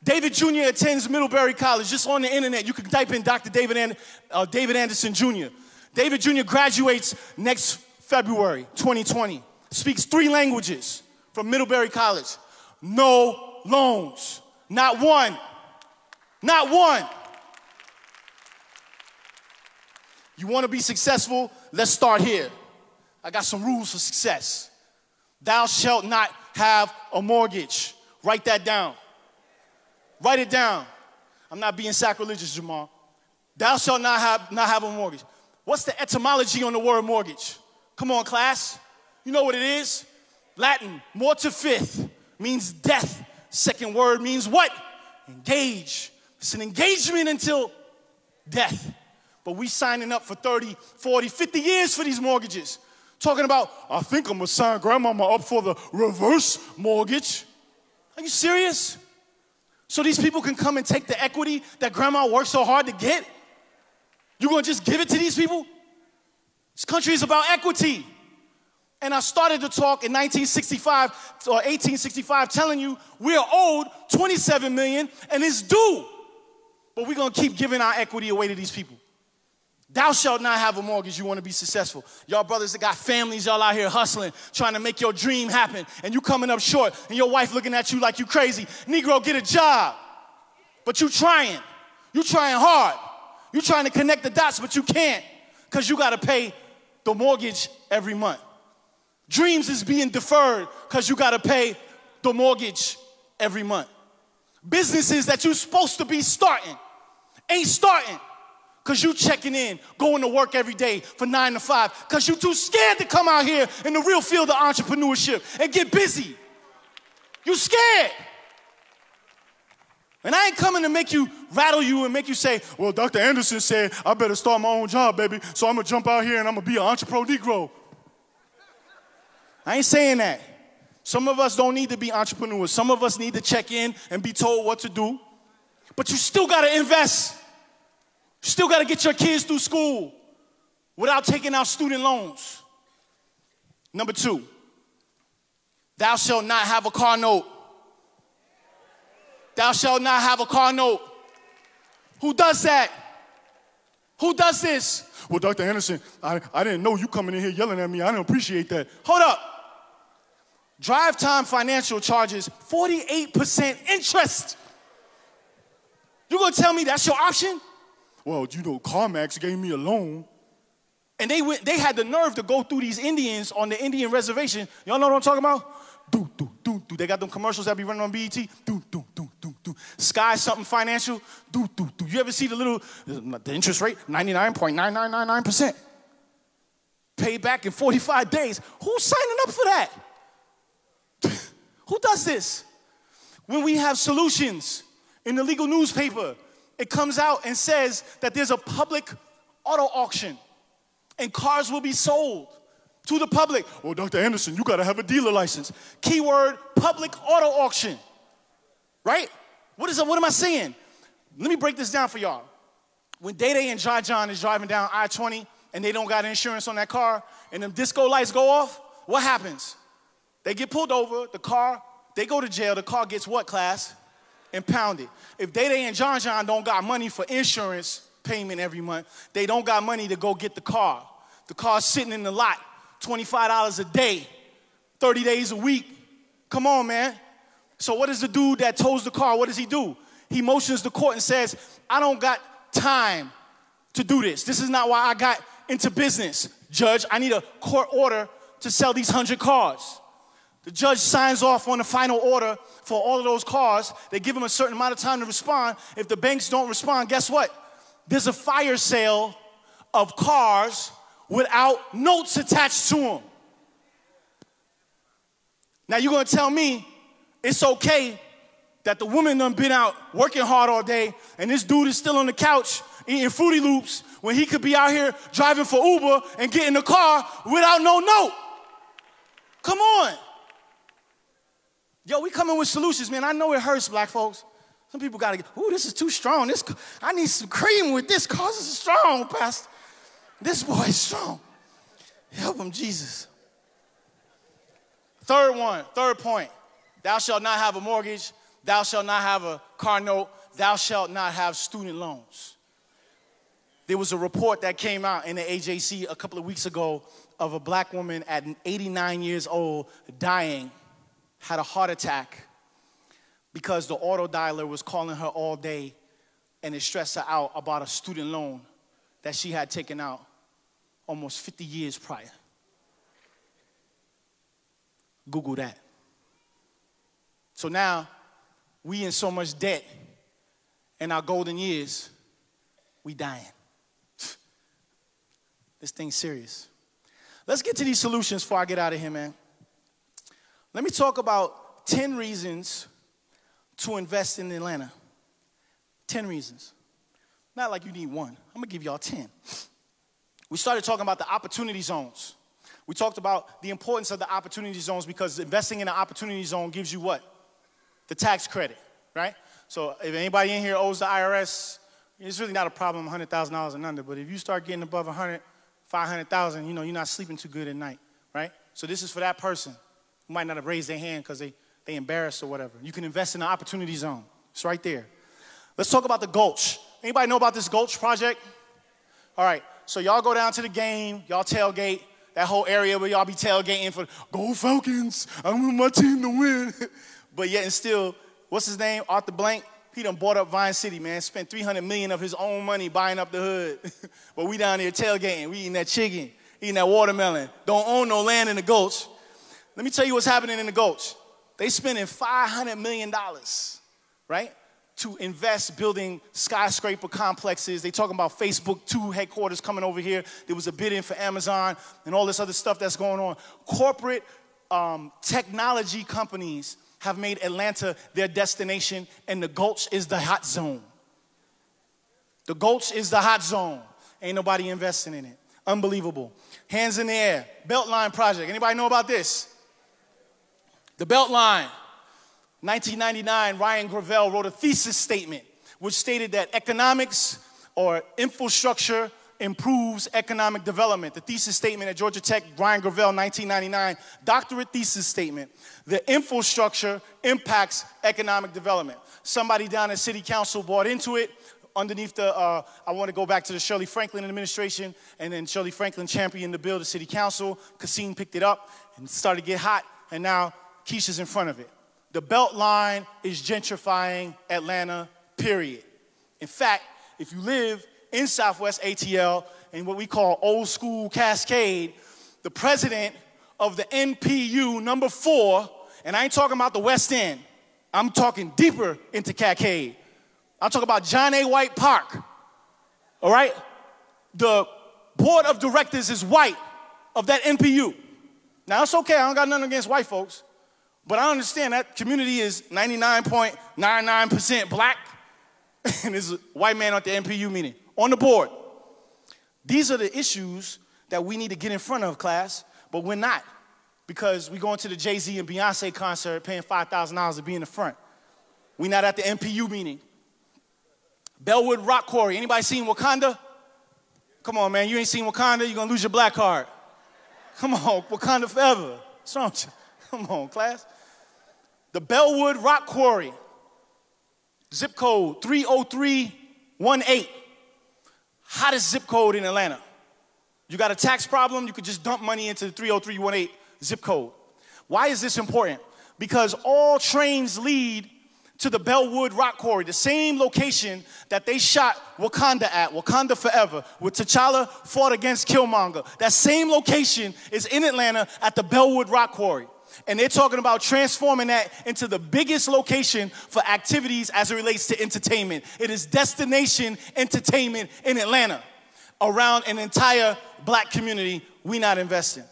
David Jr. attends Middlebury College. Just on the internet, you can type in Dr. David, and, uh, David Anderson Jr. David Jr. graduates next February 2020. Speaks three languages from Middlebury College. No loans. Not one. Not one. You want to be successful? Let's start here. I got some rules for success. Thou shalt not have a mortgage. Write that down. Write it down. I'm not being sacrilegious, Jamal. Thou shalt not have, not have a mortgage. What's the etymology on the word mortgage? Come on, class. You know what it is? Latin, morta fifth means death. Second word means what? Engage. It's an engagement until death. But we signing up for 30, 40, 50 years for these mortgages. Talking about, I think I'm gonna sign grandmama up for the reverse mortgage. Are you serious? So these people can come and take the equity that grandma worked so hard to get? You gonna just give it to these people? This country is about equity. And I started to talk in 1965 or 1865 telling you we're owed 27 million and it's due. But we're gonna keep giving our equity away to these people. Thou shalt not have a mortgage, you wanna be successful. Y'all brothers that got families, y'all out here hustling, trying to make your dream happen, and you coming up short, and your wife looking at you like you crazy. Negro, get a job. But you trying. You trying hard. You trying to connect the dots, but you can't, because you gotta pay the mortgage every month. Dreams is being deferred because you got to pay the mortgage every month. Businesses that you're supposed to be starting ain't starting because you checking in, going to work every day for nine to five because you too scared to come out here in the real field of entrepreneurship and get busy. You scared. And I ain't coming to make you rattle you and make you say, well, Dr. Anderson said I better start my own job, baby, so I'm gonna jump out here and I'm gonna be an entrepreneur Negro. I ain't saying that. Some of us don't need to be entrepreneurs. Some of us need to check in and be told what to do. But you still gotta invest. You still gotta get your kids through school without taking out student loans. Number two, thou shalt not have a car note. Thou shalt not have a car note. Who does that? Who does this? Well, Dr. Anderson, I, I didn't know you coming in here yelling at me. I didn't appreciate that. Hold up. Drive Time Financial charges 48% interest. You gonna tell me that's your option? Well, you know, CarMax gave me a loan. And they went, they had the nerve to go through these Indians on the Indian reservation. Y'all know what I'm talking about? Do, do, do, do. They got them commercials that be running on BET. Do, do, do, do, do. Sky something financial. Do, do, do. You ever see the little, uh, the interest rate? 99.9999%. Pay back in 45 days. Who's signing up for that? Who does this? When we have solutions in the legal newspaper, it comes out and says that there's a public auto auction and cars will be sold to the public. Well, Dr. Anderson, you gotta have a dealer license. Keyword public auto auction. Right? What is it? What am I saying? Let me break this down for y'all. When Day Day and Jai John is driving down I 20 and they don't got insurance on that car and them disco lights go off, what happens? They get pulled over, the car, they go to jail, the car gets what class? Impounded. If Day Day and John John don't got money for insurance payment every month, they don't got money to go get the car. The car's sitting in the lot, $25 a day, 30 days a week. Come on, man. So what does the dude that tows the car, what does he do? He motions the court and says, I don't got time to do this. This is not why I got into business. Judge, I need a court order to sell these 100 cars. The judge signs off on the final order for all of those cars. They give them a certain amount of time to respond. If the banks don't respond, guess what? There's a fire sale of cars without notes attached to them. Now you're gonna tell me it's okay that the woman done been out working hard all day and this dude is still on the couch eating Fruity Loops when he could be out here driving for Uber and getting a car without no note. Come on. Yo, we coming with solutions, man. I know it hurts, black folks. Some people gotta get, ooh, this is too strong. This, I need some cream with this cause it's strong, Pastor. This boy is strong. Help him, Jesus. Third one, third point. Thou shalt not have a mortgage. Thou shalt not have a car note. Thou shalt not have student loans. There was a report that came out in the AJC a couple of weeks ago of a black woman at 89 years old dying had a heart attack because the auto dialer was calling her all day and it stressed her out about a student loan that she had taken out almost 50 years prior. Google that. So now we in so much debt in our golden years, we dying. This thing's serious. Let's get to these solutions before I get out of here, man. Let me talk about 10 reasons to invest in Atlanta. 10 reasons. Not like you need one. I'm gonna give y'all 10. We started talking about the opportunity zones. We talked about the importance of the opportunity zones because investing in an opportunity zone gives you what? The tax credit, right? So if anybody in here owes the IRS, it's really not a problem, $100,000 and under, but if you start getting above 100, 500,000, you know, you're not sleeping too good at night, right? So this is for that person who might not have raised their hand because they, they embarrassed or whatever. You can invest in the opportunity zone. It's right there. Let's talk about the Gulch. Anybody know about this Gulch project? All right, so y'all go down to the game, y'all tailgate, that whole area where y'all be tailgating for Go Falcons, I want my team to win. but yet and still, what's his name? Arthur Blank. He done bought up Vine City, man. Spent 300 million of his own money buying up the hood. but we down here tailgating. We eating that chicken, eating that watermelon. Don't own no land in the Gulch. Let me tell you what's happening in the Gulch. They're spending $500 million, right? To invest building skyscraper complexes. They're talking about Facebook 2 headquarters coming over here. There was a bidding for Amazon and all this other stuff that's going on. Corporate um, technology companies have made Atlanta their destination, and the Gulch is the hot zone. The Gulch is the hot zone. Ain't nobody investing in it. Unbelievable. Hands in the air. Beltline project. Anybody know about this? The Beltline. 1999, Ryan Gravel wrote a thesis statement which stated that economics or infrastructure improves economic development. The thesis statement at Georgia Tech, Ryan Gravel, 1999, doctorate thesis statement. The infrastructure impacts economic development. Somebody down at City Council bought into it. Underneath the, uh, I want to go back to the Shirley Franklin administration, and then Shirley Franklin championed the bill to City Council. Kasim picked it up and started to get hot, and now Keisha's in front of it. The Beltline is gentrifying Atlanta, period. In fact, if you live in Southwest ATL in what we call old school Cascade, the president of the NPU number four, and I ain't talking about the West End, I'm talking deeper into Cascade. I'm talking about John A. White Park. All right? The board of directors is white of that NPU. Now it's okay, I don't got nothing against white folks, but I understand that community is 99.99% black, and there's a white man at the NPU meeting on the board. These are the issues that we need to get in front of, class, but we're not because we're going to the Jay Z and Beyonce concert paying $5,000 to be in the front. We're not at the NPU meeting. Bellwood Rock Quarry. Anybody seen Wakanda? Come on, man. You ain't seen Wakanda, you're gonna lose your black card. Come on, Wakanda forever. What's wrong with you? Come on, class. The Bellwood Rock Quarry. Zip code 30318 hottest zip code in Atlanta. You got a tax problem, you could just dump money into the 30318 zip code. Why is this important? Because all trains lead to the Bellwood Rock Quarry, the same location that they shot Wakanda at, Wakanda Forever, where T'Challa fought against Killmonger. That same location is in Atlanta at the Bellwood Rock Quarry. And they're talking about transforming that into the biggest location for activities as it relates to entertainment. It is destination entertainment in Atlanta around an entire black community we not investing.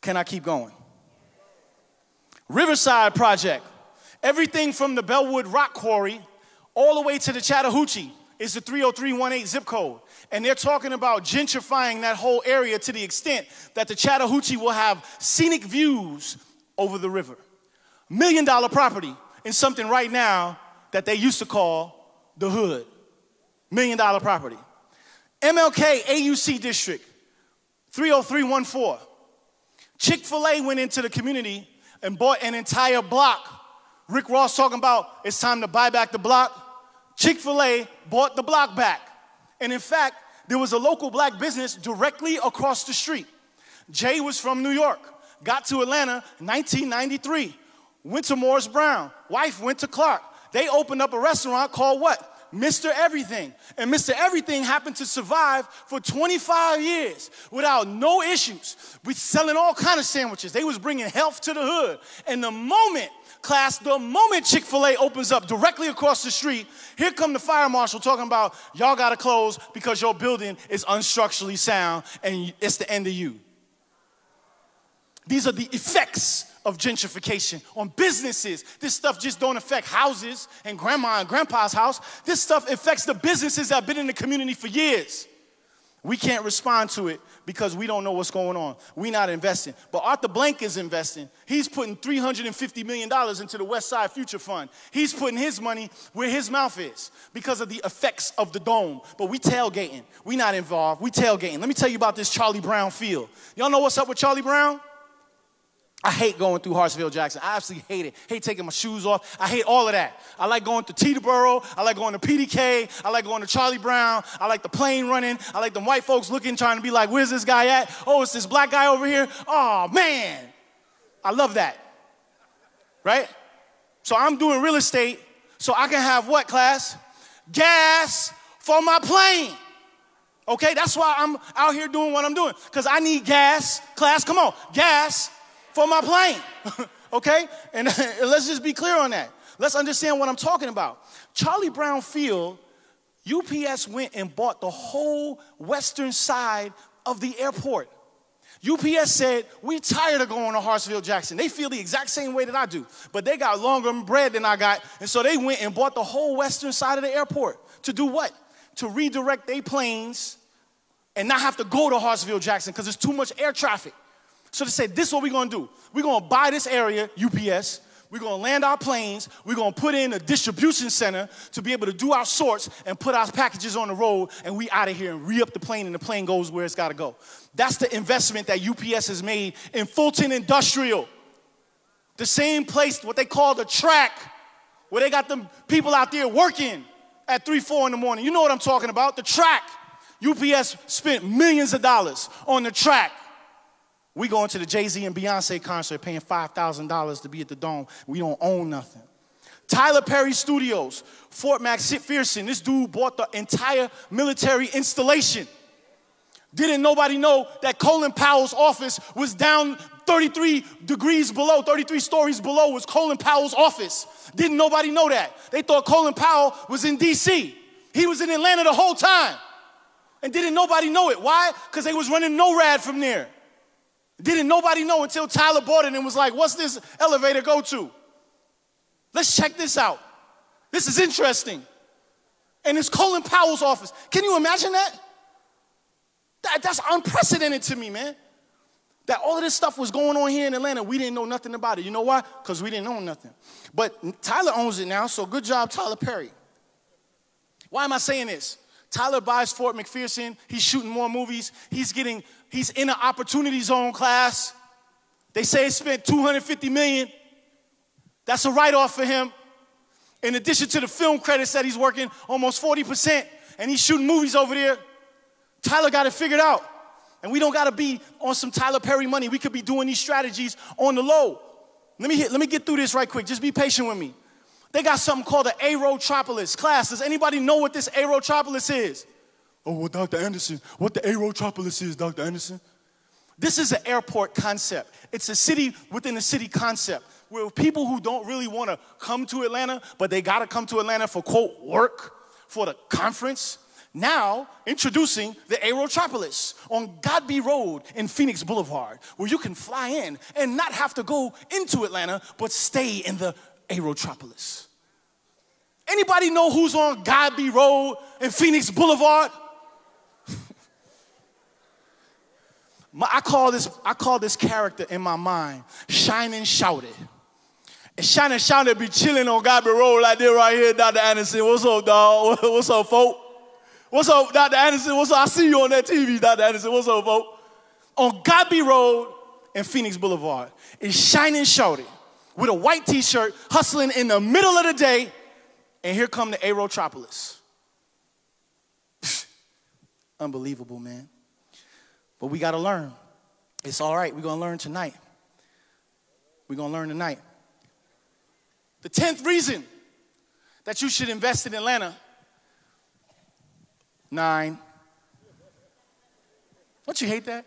Can I keep going? Riverside Project. Everything from the Bellwood Rock Quarry all the way to the Chattahoochee is the 30318 zip code. And they're talking about gentrifying that whole area to the extent that the Chattahoochee will have scenic views over the river. Million dollar property in something right now that they used to call the hood. Million dollar property. MLK AUC district, 30314. Chick fil A went into the community and bought an entire block. Rick Ross talking about it's time to buy back the block. Chick fil A bought the block back. And in fact, there was a local black business directly across the street. Jay was from New York, got to Atlanta 1993, went to Morris Brown, wife went to Clark. They opened up a restaurant called what? Mr. Everything. And Mr. Everything happened to survive for 25 years without no issues. We selling all kind of sandwiches. They was bringing health to the hood. And the moment, class, the moment Chick-fil-A opens up directly across the street, here come the fire marshal talking about y'all got to close because your building is unstructurally sound and it's the end of you. These are the effects of gentrification on businesses. This stuff just don't affect houses and grandma and grandpa's house. This stuff affects the businesses that have been in the community for years. We can't respond to it because we don't know what's going on. We're not investing. But Arthur Blank is investing. He's putting $350 million into the West Side Future Fund. He's putting his money where his mouth is because of the effects of the dome. But we tailgating. We not involved. We tailgating. Let me tell you about this Charlie Brown field. Y'all know what's up with Charlie Brown? I hate going through Hartsfield Jackson. I absolutely hate it. Hate taking my shoes off. I hate all of that. I like going to Teterboro. I like going to PDK. I like going to Charlie Brown. I like the plane running. I like the white folks looking, trying to be like, where's this guy at? Oh, it's this black guy over here. Oh, man. I love that. Right? So I'm doing real estate so I can have what, class? Gas for my plane. Okay, that's why I'm out here doing what I'm doing. Because I need gas. Class, come on. Gas for my plane. okay? And, let's just be clear on that. Let's understand what I'm talking about. Charlie Brown Field, UPS went and bought the whole western side of the airport. UPS said, we're tired of going to Hartsfield Jackson. They feel the exact same way that I do, but they got longer bread than I got. And so they went and bought the whole western side of the airport. To do what? To redirect their planes and not have to go to Hartsfield Jackson because there's too much air traffic. So they said, this is what we're gonna do. We're gonna buy this area, UPS. We're gonna land our planes. We're gonna put in a distribution center to be able to do our sorts and put our packages on the road, and we out of here and re up the plane, and the plane goes where it's gotta go. That's the investment that UPS has made in Fulton Industrial. The same place, what they call the track, where they got them people out there working at 3, 4 in the morning. You know what I'm talking about, the track. UPS spent millions of dollars on the track we going to the Jay-Z and Beyonce concert paying $5,000 to be at the Dome. We don't own nothing. Tyler Perry Studios, Fort McPherson. This dude bought the entire military installation. Didn't nobody know that Colin Powell's office was down 33 degrees below, 33 stories below was Colin Powell's office. Didn't nobody know that. They thought Colin Powell was in DC. He was in Atlanta the whole time. And didn't nobody know it. Why? Because they was running NORAD from there. Didn't nobody know until Tyler bought it and was like, what's this elevator go to? Let's check this out. This is interesting. And it's Colin Powell's office. Can you imagine that? that? That's unprecedented to me, man. That all of this stuff was going on here in Atlanta. We didn't know nothing about it. You know why? Because we didn't own nothing. But Tyler owns it now, so good job, Tyler Perry. Why am I saying this? Tyler buys Fort McPherson. He's shooting more movies. He's getting, he's in an opportunity zone class. They say he spent 250 million. That's a write-off for him. In addition to the film credits that he's working almost 40%, and he's shooting movies over there. Tyler got it figured out. And we don't gotta be on some Tyler Perry money. We could be doing these strategies on the low. Let me, hit, let me get through this right quick. Just be patient with me. They got something called the Aerotropolis. Class, does anybody know what this Aerotropolis is? Oh, well, Dr. Anderson, what the Aerotropolis is, Dr. Anderson? This is an airport concept. It's a city within a city concept where people who don't really want to come to Atlanta, but they got to come to Atlanta for quote work, for the conference. Now, introducing the Aerotropolis on Godby Road in Phoenix Boulevard, where you can fly in and not have to go into Atlanta, but stay in the Aerotropolis. Anybody know who's on Godby Road and Phoenix Boulevard? I call this I call this character in my mind Shining Shouted. And Shining Shouted be chilling on Godby Road like this right here, Dr. Anderson. What's up, dog? What's up, folk? What's up, Dr. Anderson? What's up? I see you on that TV, Dr. Anderson. What's up, folk? On Godby Road and Phoenix Boulevard is Shining Shouted with a white t-shirt, hustling in the middle of the day, and here come the Aerotropolis. Unbelievable, man. But we got to learn. It's all right. We're going to learn tonight. We're going to learn tonight. The 10th reason that you should invest in Atlanta nine. Don't you hate that?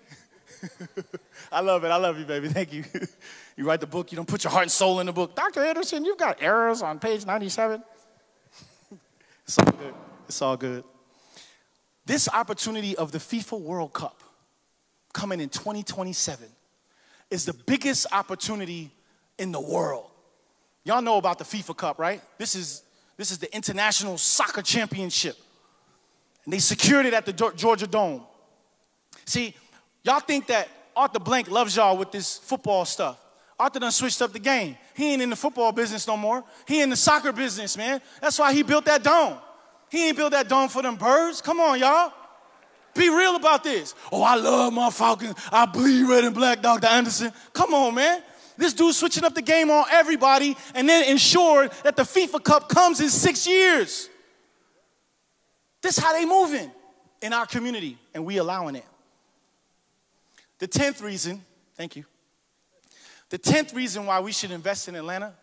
I love it. I love you, baby. Thank you. you write the book, you don't put your heart and soul in the book. Dr. Anderson, you've got errors on page 97. it's all good. It's all good. This opportunity of the FIFA World Cup coming in 2027 is the biggest opportunity in the world. Y'all know about the FIFA Cup, right? This is, this is the International Soccer Championship. And they secured it at the Georgia Dome. See, y'all think that Arthur Blank loves y'all with this football stuff. Arthur done switched up the game. He ain't in the football business no more. He in the soccer business, man. That's why he built that dome. He ain't built that dome for them birds. Come on, y'all. Be real about this. Oh, I love my Falcons. I bleed red and black, Dr. Anderson. Come on, man. This dude switching up the game on everybody and then ensured that the FIFA Cup comes in six years. This how they moving in our community, and we allowing it. The 10th reason, thank you. The 10th reason why we should invest in Atlanta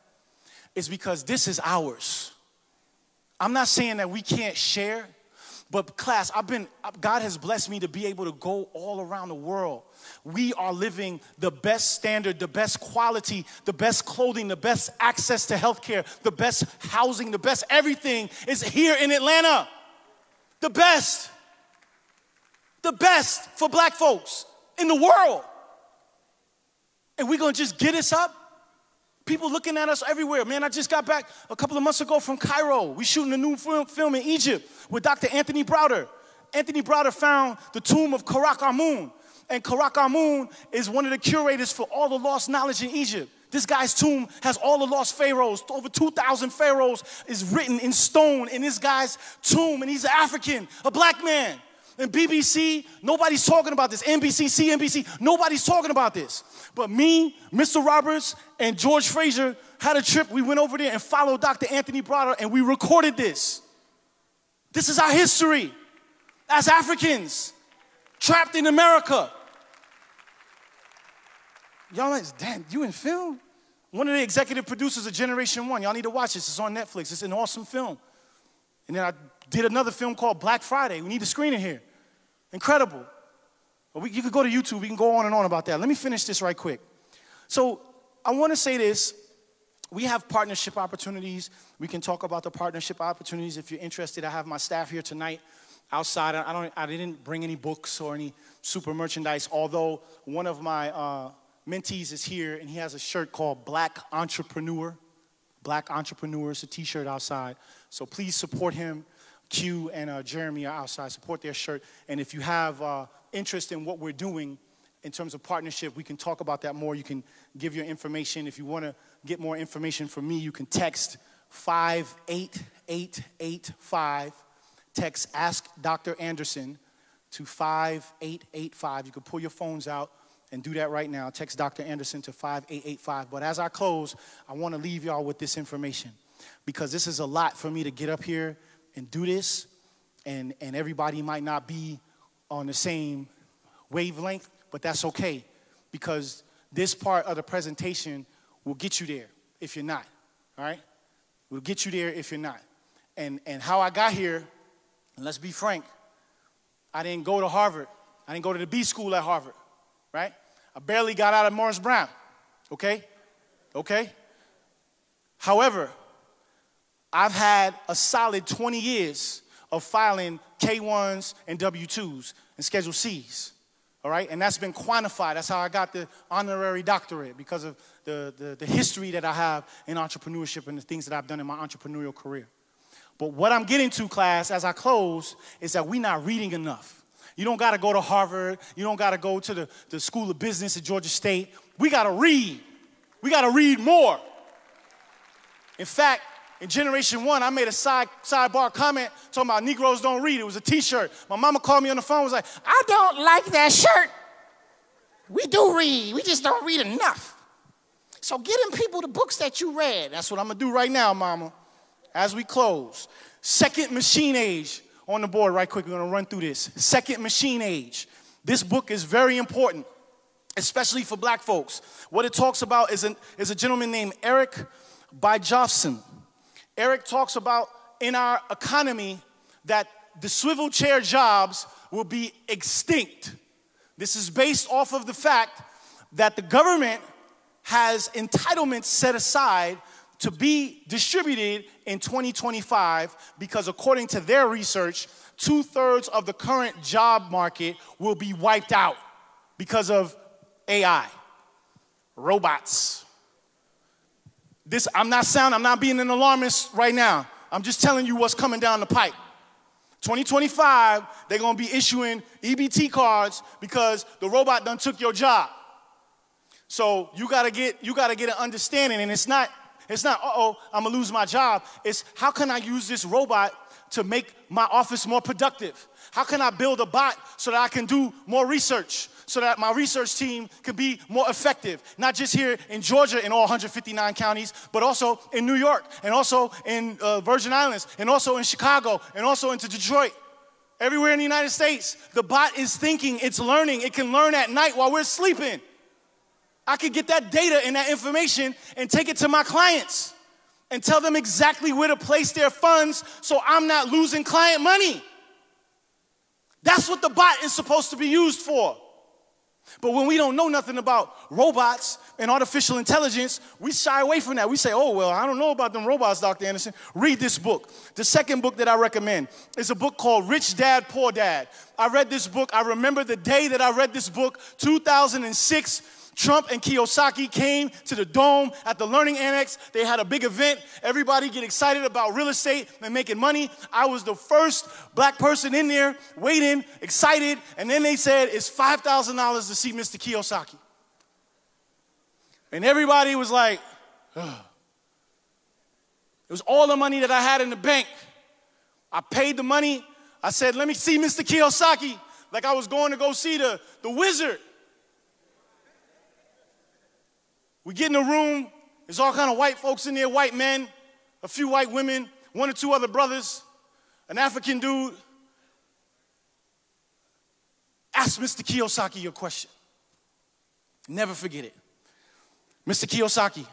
is because this is ours. I'm not saying that we can't share, but class, I've been uh, God has blessed me to be able to go all around the world. We are living the best standard, the best quality, the best clothing, the best access to healthcare, the best housing, the best everything is here in Atlanta. The best. The best for black folks in the world. And we're gonna just get us up? People looking at us everywhere. Man, I just got back a couple of months ago from Cairo. We shooting a new film, film in Egypt with Dr. Anthony Browder. Anthony Browder found the tomb of Karakhamun. And Karakhamun is one of the curators for all the lost knowledge in Egypt. This guy's tomb has all the lost pharaohs. Over 2,000 pharaohs is written in stone in this guy's tomb. And he's an African, a black man and BBC, nobody's talking about this. NBC, CNBC, nobody's talking about this. But me, Mr. Roberts, and George Fraser had a trip. We went over there and followed Dr. Anthony Browder, and we recorded this. This is our history as Africans trapped in America. Y'all like, damn, you in film? One of the executive producers of Generation One. Y'all need to watch this. It's on Netflix. It's an awesome film. And then I did another film called Black Friday. We need to screen it here. Incredible. We, you could go to YouTube, we can go on and on about that. Let me finish this right quick. So, I want to say this. We have partnership opportunities. We can talk about the partnership opportunities if you're interested. I have my staff here tonight outside. I, don't, I didn't bring any books or any super merchandise, although one of my uh, mentees is here and he has a shirt called Black Entrepreneur. Black Entrepreneur. It's a t shirt outside. So please support him. Q and uh, Jeremy are outside. Support their shirt. And if you have uh, interest in what we're doing in terms of partnership, we can talk about that more. You can give your information. If you want to get more information from me, you can text 58885. Text Ask Dr. Anderson to 5885. You can pull your phones out and do that right now. Text Dr. Anderson to 5885. But as I close, I want to leave y'all with this information because this is a lot for me to get up here and do this, and, and everybody might not be on the same wavelength, but that's okay because this part of the presentation will get you there if you're not, all right? We'll get you there if you're not. And, and how I got here, let's be frank, I didn't go to Harvard. I didn't go to the B school at Harvard, right? I barely got out of Morris Brown, okay? Okay? However, I've had a solid 20 years of filing K1s and W2s and Schedule Cs. All right, and that's been quantified. That's how I got the honorary doctorate because of the, the, the history that I have in entrepreneurship and the things that I've done in my entrepreneurial career. But what I'm getting to, class, as I close, is that we're not reading enough. You don't got to go to Harvard. You don't got to go to the, the School of Business at Georgia State. We got to read. We got to read more. In fact, in Generation One, I made a side sidebar comment talking about Negroes don't read. It was a T-shirt. My mama called me on the phone. Was like, I don't like that shirt. We do read. We just don't read enough. So get in people the books that you read. That's what I'm gonna do right now, Mama. As we close, Second Machine Age on the board right quick. We're gonna run through this. Second Machine Age. This book is very important, especially for Black folks. What it talks about is, an, is a gentleman named Eric Brynjolfsson. Eric talks about in our economy that the swivel chair jobs will be extinct. This is based off of the fact that the government has entitlements set aside to be distributed in 2025 because, according to their research, two thirds of the current job market will be wiped out because of AI, robots. This, I'm not sound, I'm not being an alarmist right now. I'm just telling you what's coming down the pipe. 2025, they're gonna be issuing EBT cards because the robot done took your job. So you gotta get you gotta get an understanding, and it's not it's not uh-oh, I'm gonna lose my job. It's how can I use this robot to make my office more productive? How can I build a bot so that I can do more research? So that my research team can be more effective, not just here in Georgia in all 159 counties, but also in New York, and also in uh, Virgin Islands, and also in Chicago, and also into Detroit. Everywhere in the United States, the bot is thinking, it's learning, it can learn at night while we're sleeping. I could get that data and that information and take it to my clients and tell them exactly where to place their funds so I'm not losing client money. That's what the bot is supposed to be used for. But when we don't know nothing about robots and artificial intelligence, we shy away from that. We say, oh, well, I don't know about them robots, Dr. Anderson. Read this book. The second book that I recommend is a book called Rich Dad, Poor Dad. I read this book. I remember the day that I read this book, 2006. Trump and Kiyosaki came to the dome at the Learning Annex. They had a big event. Everybody get excited about real estate and making money. I was the first black person in there waiting, excited. And then they said, it's $5,000 to see Mr. Kiyosaki. And everybody was like, Ugh. it was all the money that I had in the bank. I paid the money. I said, let me see Mr. Kiyosaki. Like I was going to go see the, the wizard. We get in the room, there's all kind of white folks in there, white men, a few white women, one or two other brothers, an African dude. Ask Mr. Kiyosaki your question. Never forget it. Mr. Kiyosaki,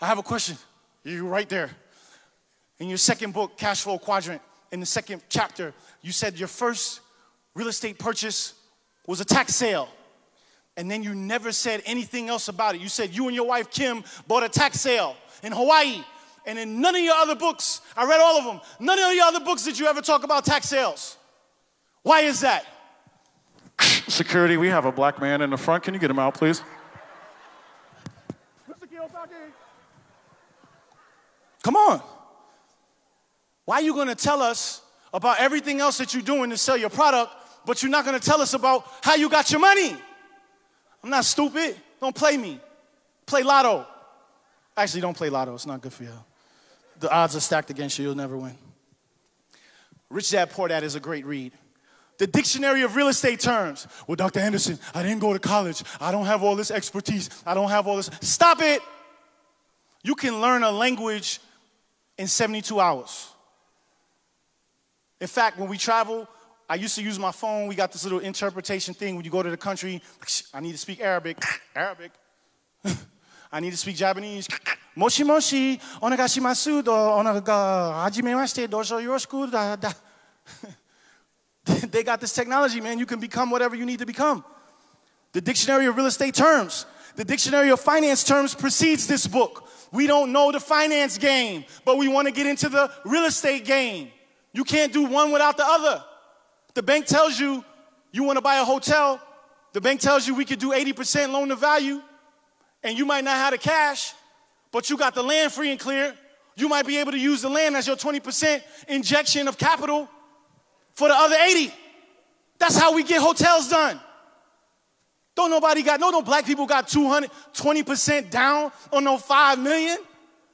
I have a question. You're right there. In your second book, Cash Flow Quadrant, in the second chapter, you said your first real estate purchase was a tax sale. And then you never said anything else about it. You said you and your wife Kim bought a tax sale in Hawaii. And in none of your other books, I read all of them, none of your other books did you ever talk about tax sales. Why is that? Security, we have a black man in the front. Can you get him out, please? Mr. Kiyosaki. Come on. Why are you going to tell us about everything else that you're doing to sell your product, but you're not going to tell us about how you got your money? I'm not stupid. Don't play me. Play lotto. Actually, don't play lotto. It's not good for you. The odds are stacked against you. You'll never win. Rich Dad Poor Dad is a great read. The Dictionary of Real Estate Terms. Well, Dr. Anderson, I didn't go to college. I don't have all this expertise. I don't have all this. Stop it. You can learn a language in 72 hours. In fact, when we travel, I used to use my phone. We got this little interpretation thing when you go to the country. I need to speak Arabic. Arabic. I need to speak Japanese. Moshi moshi, onagashimasu do onaga hajimemashite dojo yoroshiku da da. They got this technology, man. You can become whatever you need to become. The Dictionary of Real Estate Terms, the Dictionary of Finance Terms precedes this book. We don't know the finance game, but we want to get into the real estate game. You can't do one without the other. The bank tells you you want to buy a hotel. The bank tells you we could do 80% loan to value, and you might not have the cash, but you got the land free and clear. You might be able to use the land as your 20% injection of capital for the other 80. That's how we get hotels done. Don't nobody got, no, no black people got 200, 20% down on no 5 million.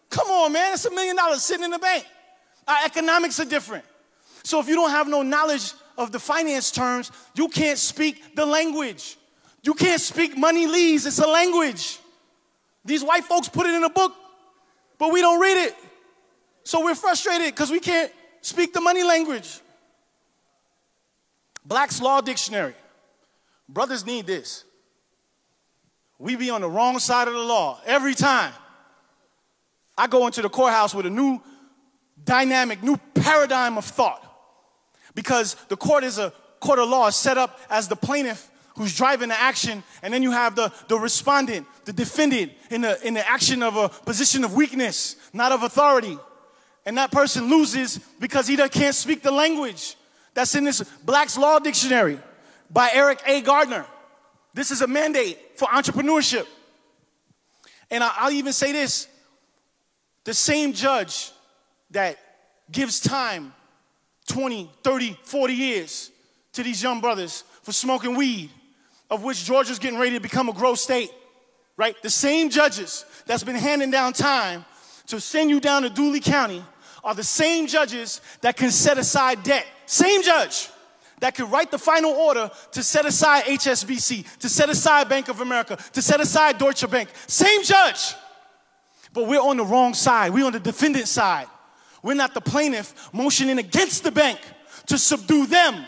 Come on, man, it's a million dollars sitting in the bank. Our economics are different. So if you don't have no knowledge of the finance terms, you can't speak the language. You can't speak money leaves, it's a language. These white folks put it in a book, but we don't read it. So we're frustrated because we can't speak the money language. Black's Law Dictionary. Brothers need this. We be on the wrong side of the law every time. I go into the courthouse with a new dynamic, new paradigm of thought. Because the court is a court of law set up as the plaintiff who's driving the action, and then you have the, the respondent, the defendant, in the, in the action of a position of weakness, not of authority. And that person loses because he can't speak the language. That's in this Black's Law Dictionary by Eric A. Gardner. This is a mandate for entrepreneurship. And I'll even say this the same judge that gives time 20, 30, 40 years to these young brothers for smoking weed, of which Georgia's getting ready to become a growth state, right? The same judges that's been handing down time to send you down to Dooley County are the same judges that can set aside debt. Same judge that can write the final order to set aside HSBC, to set aside Bank of America, to set aside Deutsche Bank. Same judge. But we're on the wrong side. We're on the defendant side. We're not the plaintiff motioning against the bank to subdue them,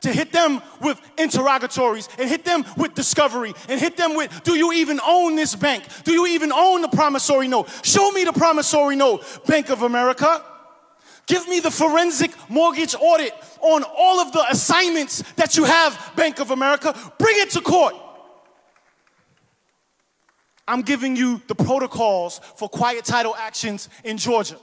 to hit them with interrogatories and hit them with discovery and hit them with, do you even own this bank? Do you even own the promissory note? Show me the promissory note, Bank of America. Give me the forensic mortgage audit on all of the assignments that you have, Bank of America. Bring it to court. I'm giving you the protocols for quiet title actions in Georgia.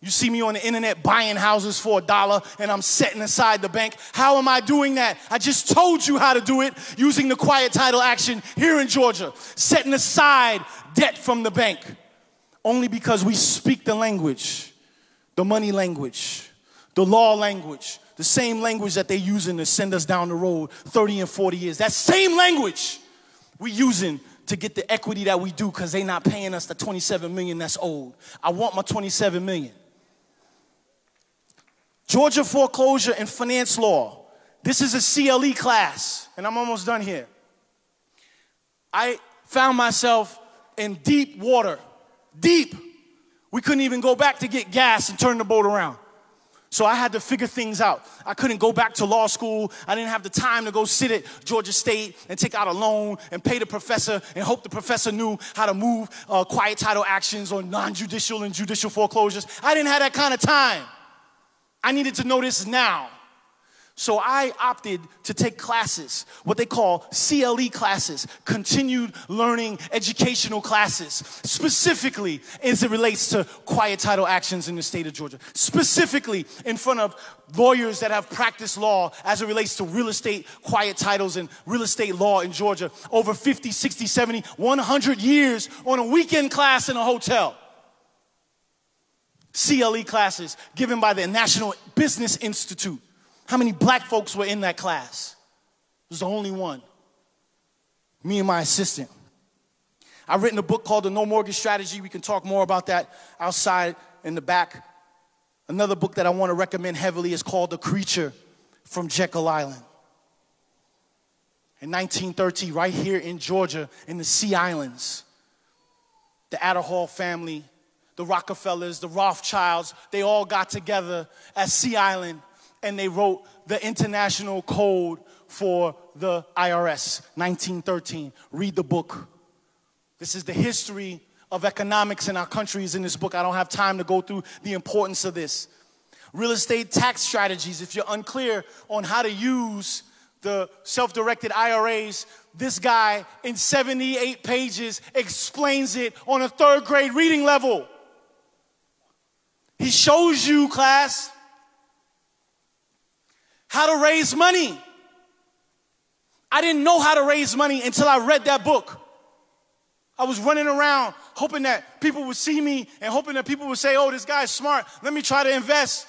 You see me on the internet buying houses for a dollar and I'm setting aside the bank. How am I doing that? I just told you how to do it using the quiet title action here in Georgia. Setting aside debt from the bank only because we speak the language, the money language, the law language, the same language that they're using to send us down the road 30 and 40 years. That same language we using to get the equity that we do because they're not paying us the 27 million that's owed. I want my 27 million. Georgia foreclosure and finance law. This is a CLE class, and I'm almost done here. I found myself in deep water, deep. We couldn't even go back to get gas and turn the boat around. So I had to figure things out. I couldn't go back to law school. I didn't have the time to go sit at Georgia State and take out a loan and pay the professor and hope the professor knew how to move uh, quiet title actions or non judicial and judicial foreclosures. I didn't have that kind of time. I needed to know this now. So I opted to take classes, what they call CLE classes, continued learning educational classes, specifically as it relates to quiet title actions in the state of Georgia, specifically in front of lawyers that have practiced law as it relates to real estate quiet titles and real estate law in Georgia over 50, 60, 70, 100 years on a weekend class in a hotel. CLE classes given by the National Business Institute. How many black folks were in that class? It was the only one. Me and my assistant. I've written a book called The No Mortgage Strategy. We can talk more about that outside in the back. Another book that I want to recommend heavily is called The Creature from Jekyll Island. In 1930, right here in Georgia, in the Sea Islands, the Adderhall family, the Rockefellers, the Rothschilds, they all got together at Sea Island and they wrote the international code for the IRS, 1913. Read the book. This is the history of economics in our countries in this book. I don't have time to go through the importance of this. Real estate tax strategies, if you're unclear on how to use the self directed IRAs, this guy in 78 pages explains it on a third grade reading level. He shows you, class, how to raise money. I didn't know how to raise money until I read that book. I was running around hoping that people would see me and hoping that people would say, oh, this guy's smart. Let me try to invest.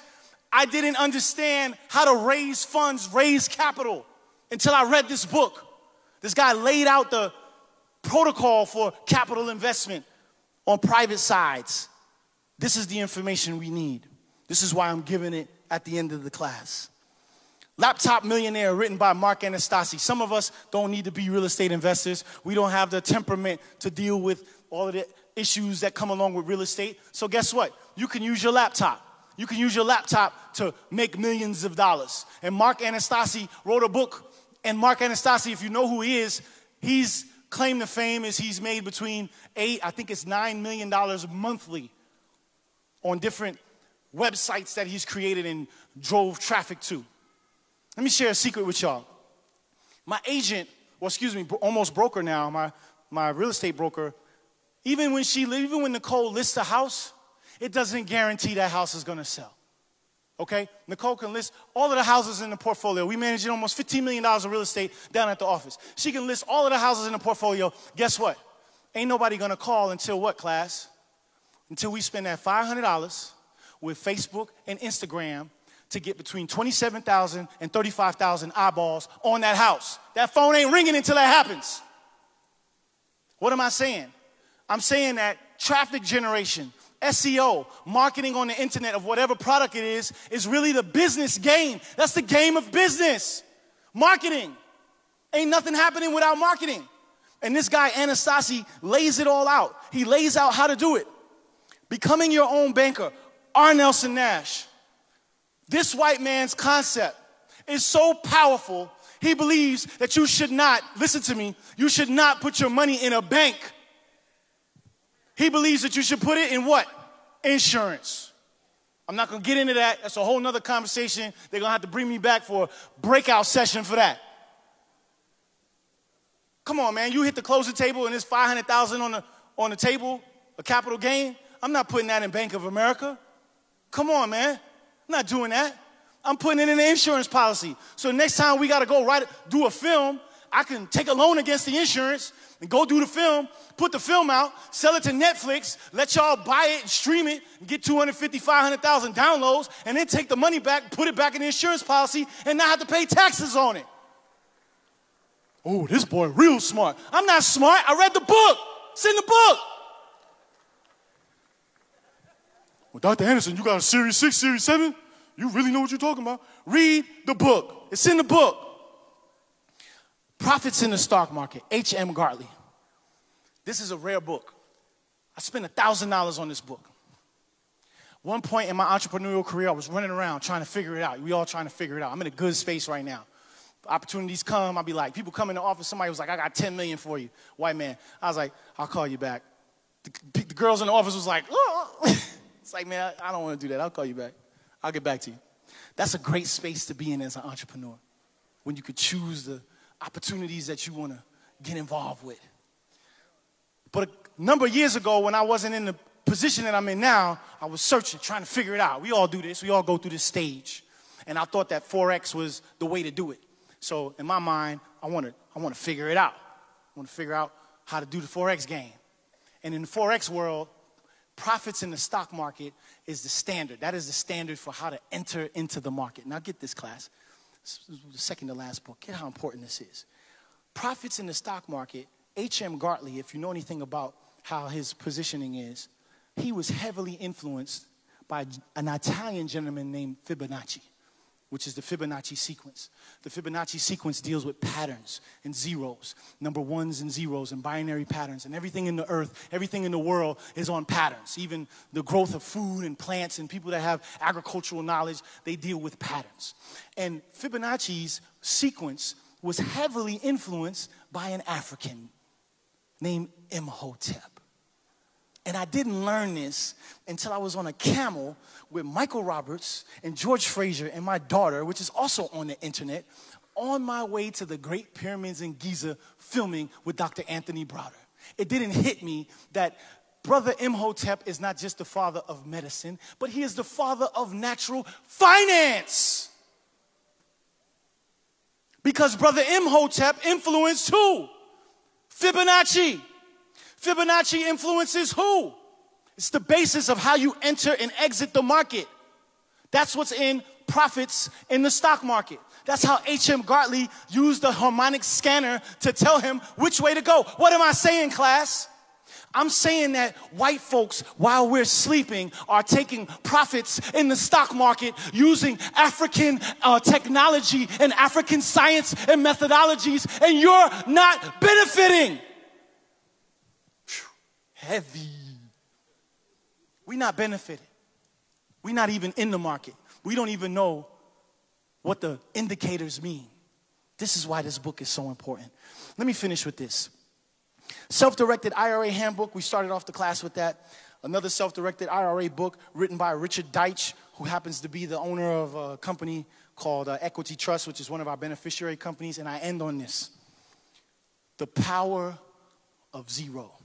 I didn't understand how to raise funds, raise capital until I read this book. This guy laid out the protocol for capital investment on private sides. This is the information we need. This is why I'm giving it at the end of the class. Laptop Millionaire, written by Mark Anastasi. Some of us don't need to be real estate investors. We don't have the temperament to deal with all of the issues that come along with real estate. So, guess what? You can use your laptop. You can use your laptop to make millions of dollars. And Mark Anastasi wrote a book. And Mark Anastasi, if you know who he is, he's claim to fame is he's made between eight, I think it's nine million dollars monthly on different websites that he's created and drove traffic to. Let me share a secret with y'all. My agent, well, excuse me, almost broker now, my, my real estate broker, even when she, even when Nicole lists a house, it doesn't guarantee that house is gonna sell. Okay? Nicole can list all of the houses in the portfolio. We manage almost $15 million of real estate down at the office. She can list all of the houses in the portfolio. Guess what? Ain't nobody gonna call until what, class? Until we spend that $500 with Facebook and Instagram to get between 27,000 and 35,000 eyeballs on that house. That phone ain't ringing until that happens. What am I saying? I'm saying that traffic generation, SEO, marketing on the internet of whatever product it is, is really the business game. That's the game of business. Marketing. Ain't nothing happening without marketing. And this guy, Anastasi, lays it all out. He lays out how to do it. Becoming your own banker, R. Nelson Nash. This white man's concept is so powerful, he believes that you should not, listen to me, you should not put your money in a bank. He believes that you should put it in what? Insurance. I'm not gonna get into that. That's a whole nother conversation. They're gonna have to bring me back for a breakout session for that. Come on, man. You hit the closing table and it's 500,000 on the, on the table, a capital gain. I'm not putting that in Bank of America. Come on, man. I'm not doing that. I'm putting it in an insurance policy. So next time we got to go write, do a film, I can take a loan against the insurance and go do the film, put the film out, sell it to Netflix, let y'all buy it and stream it, and get 250, 500,000 downloads, and then take the money back, put it back in the insurance policy, and not have to pay taxes on it. Oh, this boy real smart. I'm not smart. I read the book. It's in the book. Well, Dr. Anderson, you got a Series 6, Series 7? You really know what you're talking about? Read the book. It's in the book. Profits in the Stock Market, H.M. Gartley. This is a rare book. I spent $1,000 on this book. One point in my entrepreneurial career, I was running around trying to figure it out. We all trying to figure it out. I'm in a good space right now. Opportunities come, I'll be like, people come in the office, somebody was like, I got 10 million for you, white man. I was like, I'll call you back. The, the girls in the office was like, oh. It's like, man, I, don't want to do that. I'll call you back. I'll get back to you. That's a great space to be in as an entrepreneur when you could choose the opportunities that you want to get involved with. But a number of years ago, when I wasn't in the position that I'm in now, I was searching, trying to figure it out. We all do this, we all go through this stage. And I thought that Forex was the way to do it. So in my mind, I want to I want to figure it out. I want to figure out how to do the Forex game. And in the Forex world, profits in the stock market is the standard. That is the standard for how to enter into the market. Now, get this, class. This the second to last book. Get how important this is. Profits in the stock market, H.M. Gartley, if you know anything about how his positioning is, he was heavily influenced by an Italian gentleman named Fibonacci which is the Fibonacci sequence. The Fibonacci sequence deals with patterns and zeros, number ones and zeros, and binary patterns. And everything in the earth, everything in the world is on patterns. Even the growth of food and plants and people that have agricultural knowledge, they deal with patterns. And Fibonacci's sequence was heavily influenced by an African named Imhotep. And I didn't learn this until I was on a camel with Michael Roberts and George Fraser and my daughter, which is also on the internet, on my way to the Great Pyramids in Giza filming with Dr. Anthony Browder. It didn't hit me that Brother Imhotep is not just the father of medicine, but he is the father of natural finance. Because Brother Imhotep influenced who? Fibonacci. Fibonacci influences who? It's the basis of how you enter and exit the market. That's what's in profits in the stock market. That's how H.M. Gartley used the harmonic scanner to tell him which way to go. What am I saying, class? I'm saying that white folks, while we're sleeping, are taking profits in the stock market using African uh, technology and African science and methodologies, and you're not benefiting heavy. We're not benefited. We're not even in the market. We don't even know what the indicators mean. This is why this book is so important. Let me finish with this. Self directed IRA handbook, we started off the class with that. Another self directed IRA book written by Richard Desich, who happens to be the owner of a company called uh, Equity Trust, which is one of our beneficiary companies, and I end on this. The power of zero.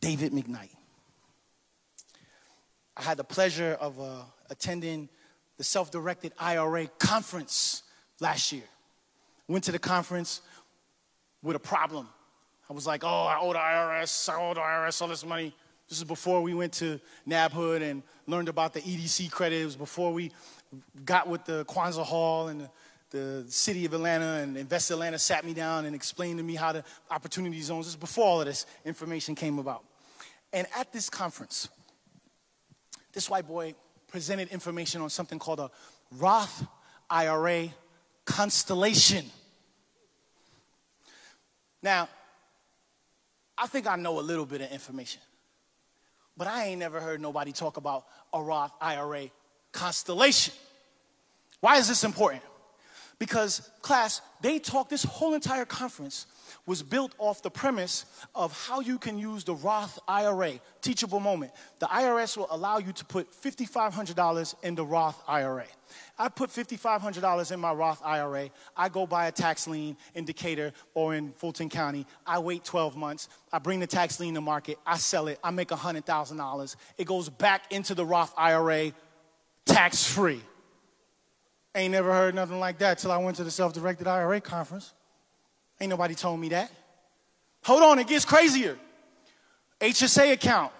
David McKnight. I had the pleasure of uh, attending the self directed IRA conference last year. Went to the conference with a problem. I was like, oh, I owe the IRS, I owe the IRS all this money. This is before we went to NABHOOD and learned about the EDC credit. It was before we got with the Kwanza Hall and the, the city of Atlanta and Invest Atlanta sat me down and explained to me how the opportunity zones, this is before all of this information came about. And at this conference, this white boy presented information on something called a Roth IRA constellation. Now, I think I know a little bit of information, but I ain't never heard nobody talk about a Roth IRA constellation. Why is this important? Because, class, they talk this whole entire conference was built off the premise of how you can use the Roth IRA. Teachable moment. The IRS will allow you to put $5,500 in the Roth IRA. I put $5,500 in my Roth IRA. I go buy a tax lien in Decatur or in Fulton County. I wait 12 months. I bring the tax lien to market. I sell it. I make $100,000. It goes back into the Roth IRA tax free. Ain't never heard nothing like that till I went to the self directed IRA conference. Ain't nobody told me that. Hold on, it gets crazier. HSA account,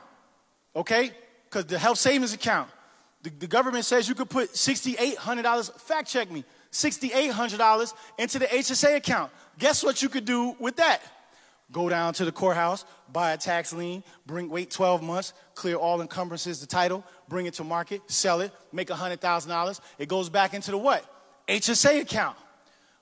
okay? Because the health savings account, the, the government says you could put $6,800, fact check me, $6,800 into the HSA account. Guess what you could do with that? Go down to the courthouse, buy a tax lien, bring, wait 12 months, clear all encumbrances, the title, bring it to market, sell it, make $100,000. It goes back into the what? HSA account.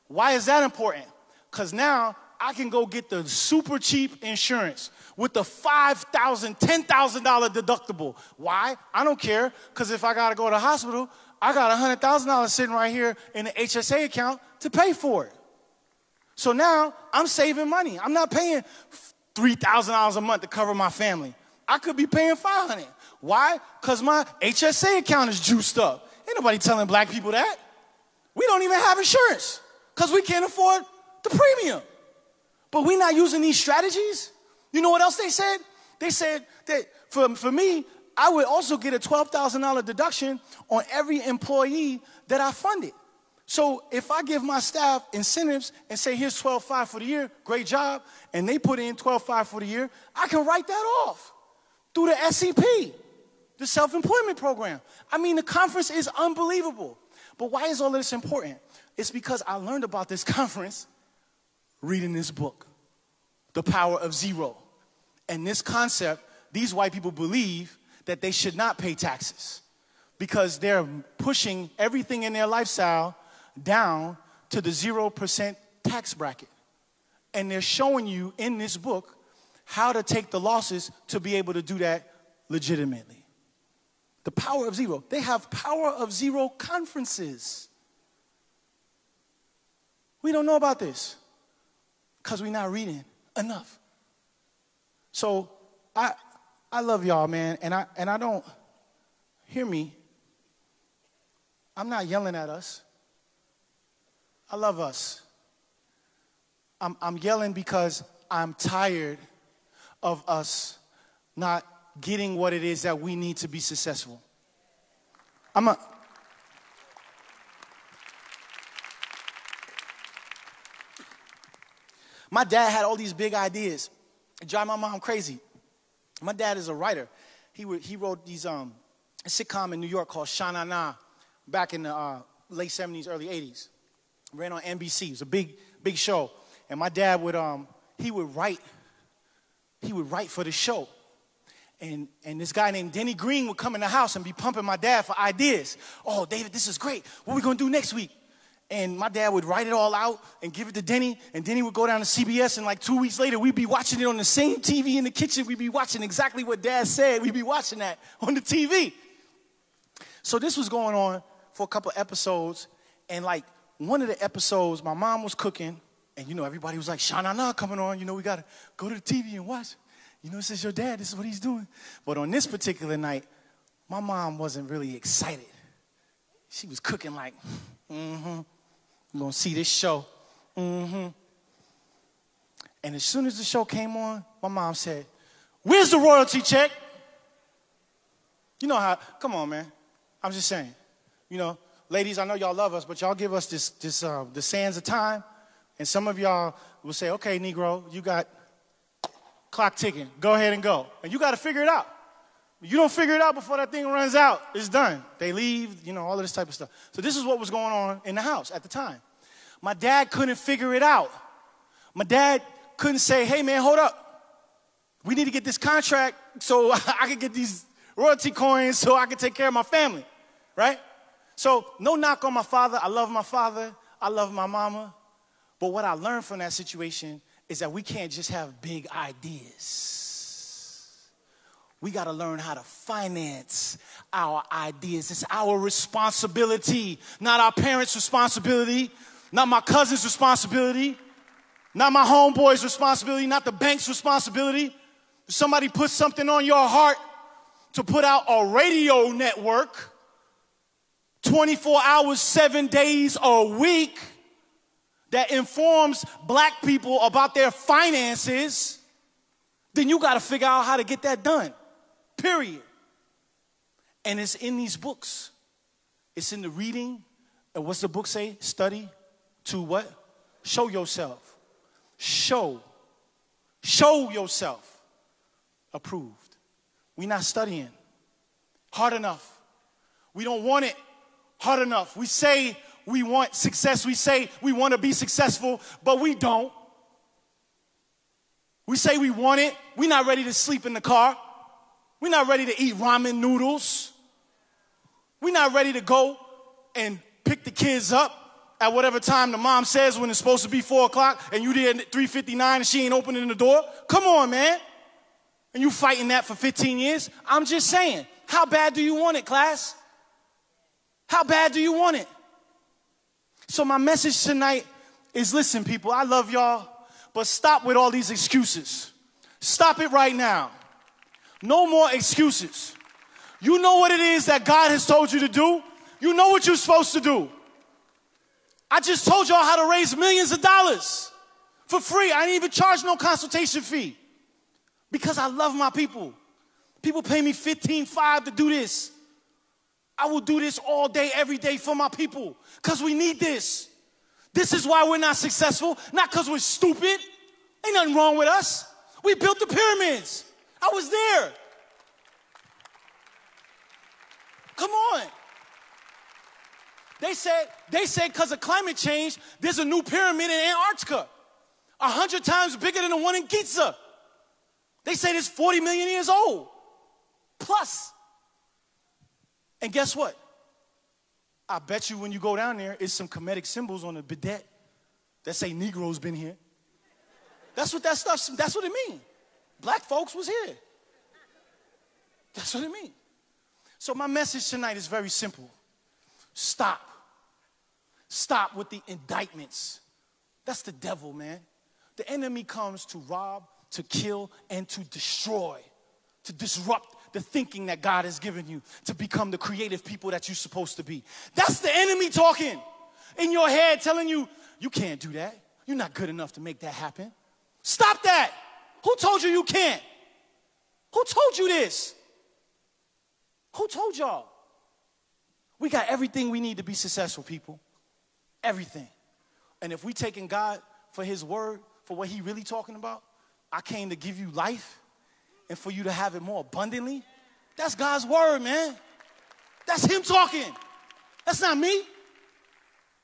Why is that important? Because now I can go get the super cheap insurance with the $5,000, $10,000 deductible. Why? I don't care, because if I got to go to the hospital, I got $100,000 sitting right here in the HSA account to pay for it. So now I'm saving money. I'm not paying $3,000 a month to cover my family. I could be paying 500. Why? Because my HSA account is juiced up. Ain't nobody telling black people that. We don't even have insurance because we can't afford the premium. But we're not using these strategies. You know what else they said? They said that for, for me, I would also get a $12,000 deduction on every employee that I funded. So if I give my staff incentives and say, here's 12.5 for the year, great job, and they put in 12.5 for the year, I can write that off through the SEP, the self-employment program. I mean, the conference is unbelievable. But why is all this important? It's because I learned about this conference reading this book, The Power of Zero. And this concept, these white people believe that they should not pay taxes because they're pushing everything in their lifestyle down to the 0% tax bracket. And they're showing you in this book how to take the losses to be able to do that legitimately. The power of zero. They have power of zero conferences. We don't know about this because we're not reading enough. So I I love y'all, man, and I and I don't hear me. I'm not yelling at us. I love us. I'm, I'm yelling because I'm tired of us not getting what it is that we need to be successful. I'm a, My dad had all these big ideas. It drive my mom crazy. My dad is a writer. He, he wrote these um, a sitcom in New York called Sha Na Na back in the uh, late 70s, early 80s. Ran on NBC. It was a big, big show. And my dad would, um, he would write, he would write for the show. And, and this guy named Denny Green would come in the house and be pumping my dad for ideas. Oh, David, this is great. What are we gonna do next week? And my dad would write it all out and give it to Denny. And Denny would go down to CBS, and like two weeks later, we'd be watching it on the same TV in the kitchen. We'd be watching exactly what dad said. We'd be watching that on the TV. So this was going on for a couple episodes. And like one of the episodes, my mom was cooking, and you know, everybody was like, Sha Na Na coming on. You know, we gotta go to the TV and watch. You know, this is your dad, this is what he's doing. But on this particular night, my mom wasn't really excited she was cooking like, mm-hmm. You're gonna see this show. Mm-hmm. And as soon as the show came on, my mom said, Where's the royalty check? You know how, come on, man. I'm just saying. You know, ladies, I know y'all love us, but y'all give us this, this uh, the sands of time. And some of y'all will say, okay, Negro, you got clock ticking. Go ahead and go. And you got to figure it out. You don't figure it out before that thing runs out. It's done. They leave, you know, all of this type of stuff. So this is what was going on in the house at the time. My dad couldn't figure it out. My dad couldn't say, hey man, hold up. We need to get this contract so I can get these royalty coins so I can take care of my family, right? So no knock on my father. I love my father. I love my mama. But what I learned from that situation is that we can't just have big ideas. We got to learn how to finance our ideas. It's our responsibility, not our parents' responsibility, not my cousin's responsibility, not my homeboy's responsibility, not the bank's responsibility. Somebody put something on your heart to put out a radio network 24 hours, seven days a week that informs black people about their finances, then you got to figure out how to get that done. Period. And it's in these books. It's in the reading. And what's the book say? Study to what? Show yourself. Show. Show yourself approved. We're not studying hard enough. We don't want it hard enough. We say we want success. We say we want to be successful, but we don't. We say we want it. We're not ready to sleep in the car. We're not ready to eat ramen noodles. We're not ready to go and pick the kids up at whatever time the mom says when it's supposed to be four o'clock and you did 359 and she ain't opening the door. Come on, man. And you fighting that for 15 years? I'm just saying, how bad do you want it, class? How bad do you want it? So my message tonight is listen, people, I love y'all, but stop with all these excuses. Stop it right now. No more excuses. You know what it is that God has told you to do. You know what you're supposed to do. I just told y'all how to raise millions of dollars for free. I didn't even charge no consultation fee because I love my people. People pay me 15.5 to do this. I will do this all day, every day for my people because we need this. This is why we're not successful, not because we're stupid. Ain't nothing wrong with us. We built the pyramids. I was there. Come on. They said, they said because of climate change, there's a new pyramid in Antarctica, a hundred times bigger than the one in Giza. They say it's 40 million years old. Plus. And guess what? I bet you when you go down there, it's some Kemetic symbols on the bidet that say Negroes been here. That's what that stuff, that's what it means. Black folks was here. That's what it means. So my message tonight is very simple. Stop. Stop with the indictments. That's the devil, man. The enemy comes to rob, to kill, and to destroy, to disrupt the thinking that God has given you, to become the creative people that you're supposed to be. That's the enemy talking in your head, telling you, you can't do that. You're not good enough to make that happen. Stop that. Who told you you can't? Who told you this? Who told y'all? We got everything we need to be successful, people. Everything. And if we taking God for his word, for what he really talking about, I came to give you life and for you to have it more abundantly. That's God's word, man. That's him talking. That's not me.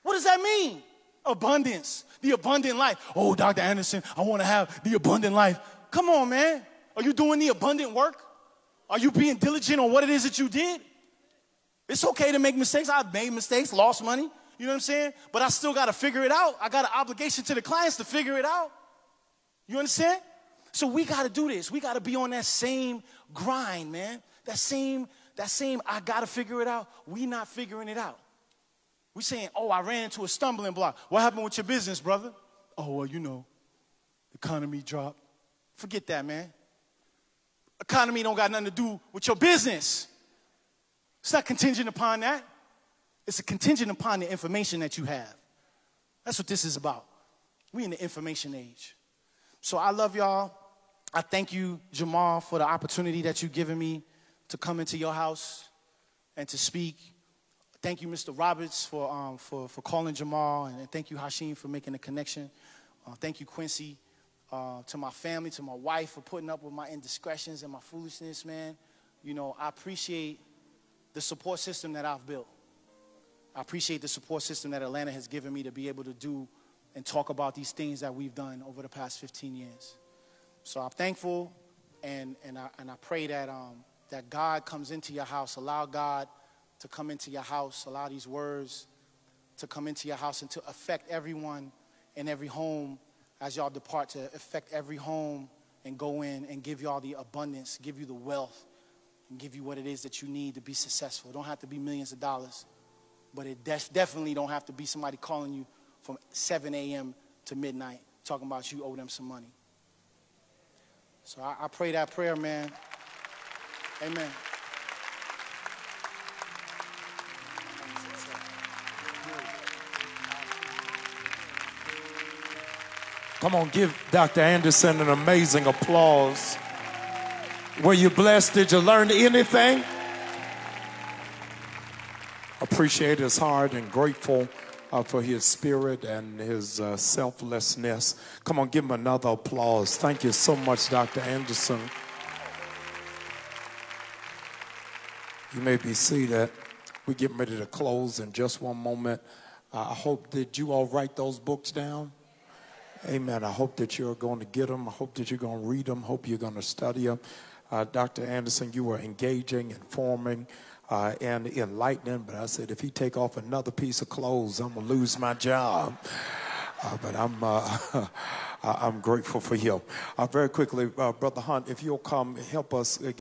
What does that mean? Abundance, the abundant life. Oh, Dr. Anderson, I want to have the abundant life. Come on, man. Are you doing the abundant work? Are you being diligent on what it is that you did? It's okay to make mistakes. I've made mistakes, lost money. You know what I'm saying? But I still got to figure it out. I got an obligation to the clients to figure it out. You understand? So we got to do this. We got to be on that same grind, man. That same, that same, I got to figure it out. We not figuring it out. We saying, oh, I ran into a stumbling block. What happened with your business, brother? Oh, well, you know, economy dropped. Forget that, man. Economy don't got nothing to do with your business. It's not contingent upon that. It's a contingent upon the information that you have. That's what this is about. We in the information age. So I love y'all. I thank you, Jamal, for the opportunity that you've given me to come into your house and to speak. Thank you, Mr. Roberts, for, um, for, for calling Jamal, and thank you, Hashim, for making the connection. Uh, thank you, Quincy, uh, to my family, to my wife, for putting up with my indiscretions and my foolishness, man. You know, I appreciate the support system that I've built. I appreciate the support system that Atlanta has given me to be able to do and talk about these things that we've done over the past 15 years. So I'm thankful, and, and, I, and I pray that, um, that God comes into your house. Allow God to come into your house. Allow these words to come into your house and to affect everyone in every home as y'all depart, to affect every home and go in and give y'all the abundance, give you the wealth, and give you what it is that you need to be successful. It don't have to be millions of dollars, but it def- definitely don't have to be somebody calling you from 7 a.m. to midnight talking about you owe them some money. So I, I pray that prayer, man. Amen. Come on, give Dr. Anderson an amazing applause. Were you blessed? Did you learn anything? Appreciate his heart and grateful uh, for his spirit and his uh, selflessness. Come on, give him another applause. Thank you so much, Dr. Anderson. You may be seated. We're getting ready to close in just one moment. Uh, I hope that you all write those books down. Amen. I hope that you're going to get them. I hope that you're going to read them. Hope you're going to study them. Uh, Dr. Anderson, you were engaging, informing, uh, and enlightening. But I said, if he take off another piece of clothes, I'm gonna lose my job. Uh, but I'm uh, I'm grateful for him. Uh, very quickly, uh, Brother Hunt, if you'll come help us.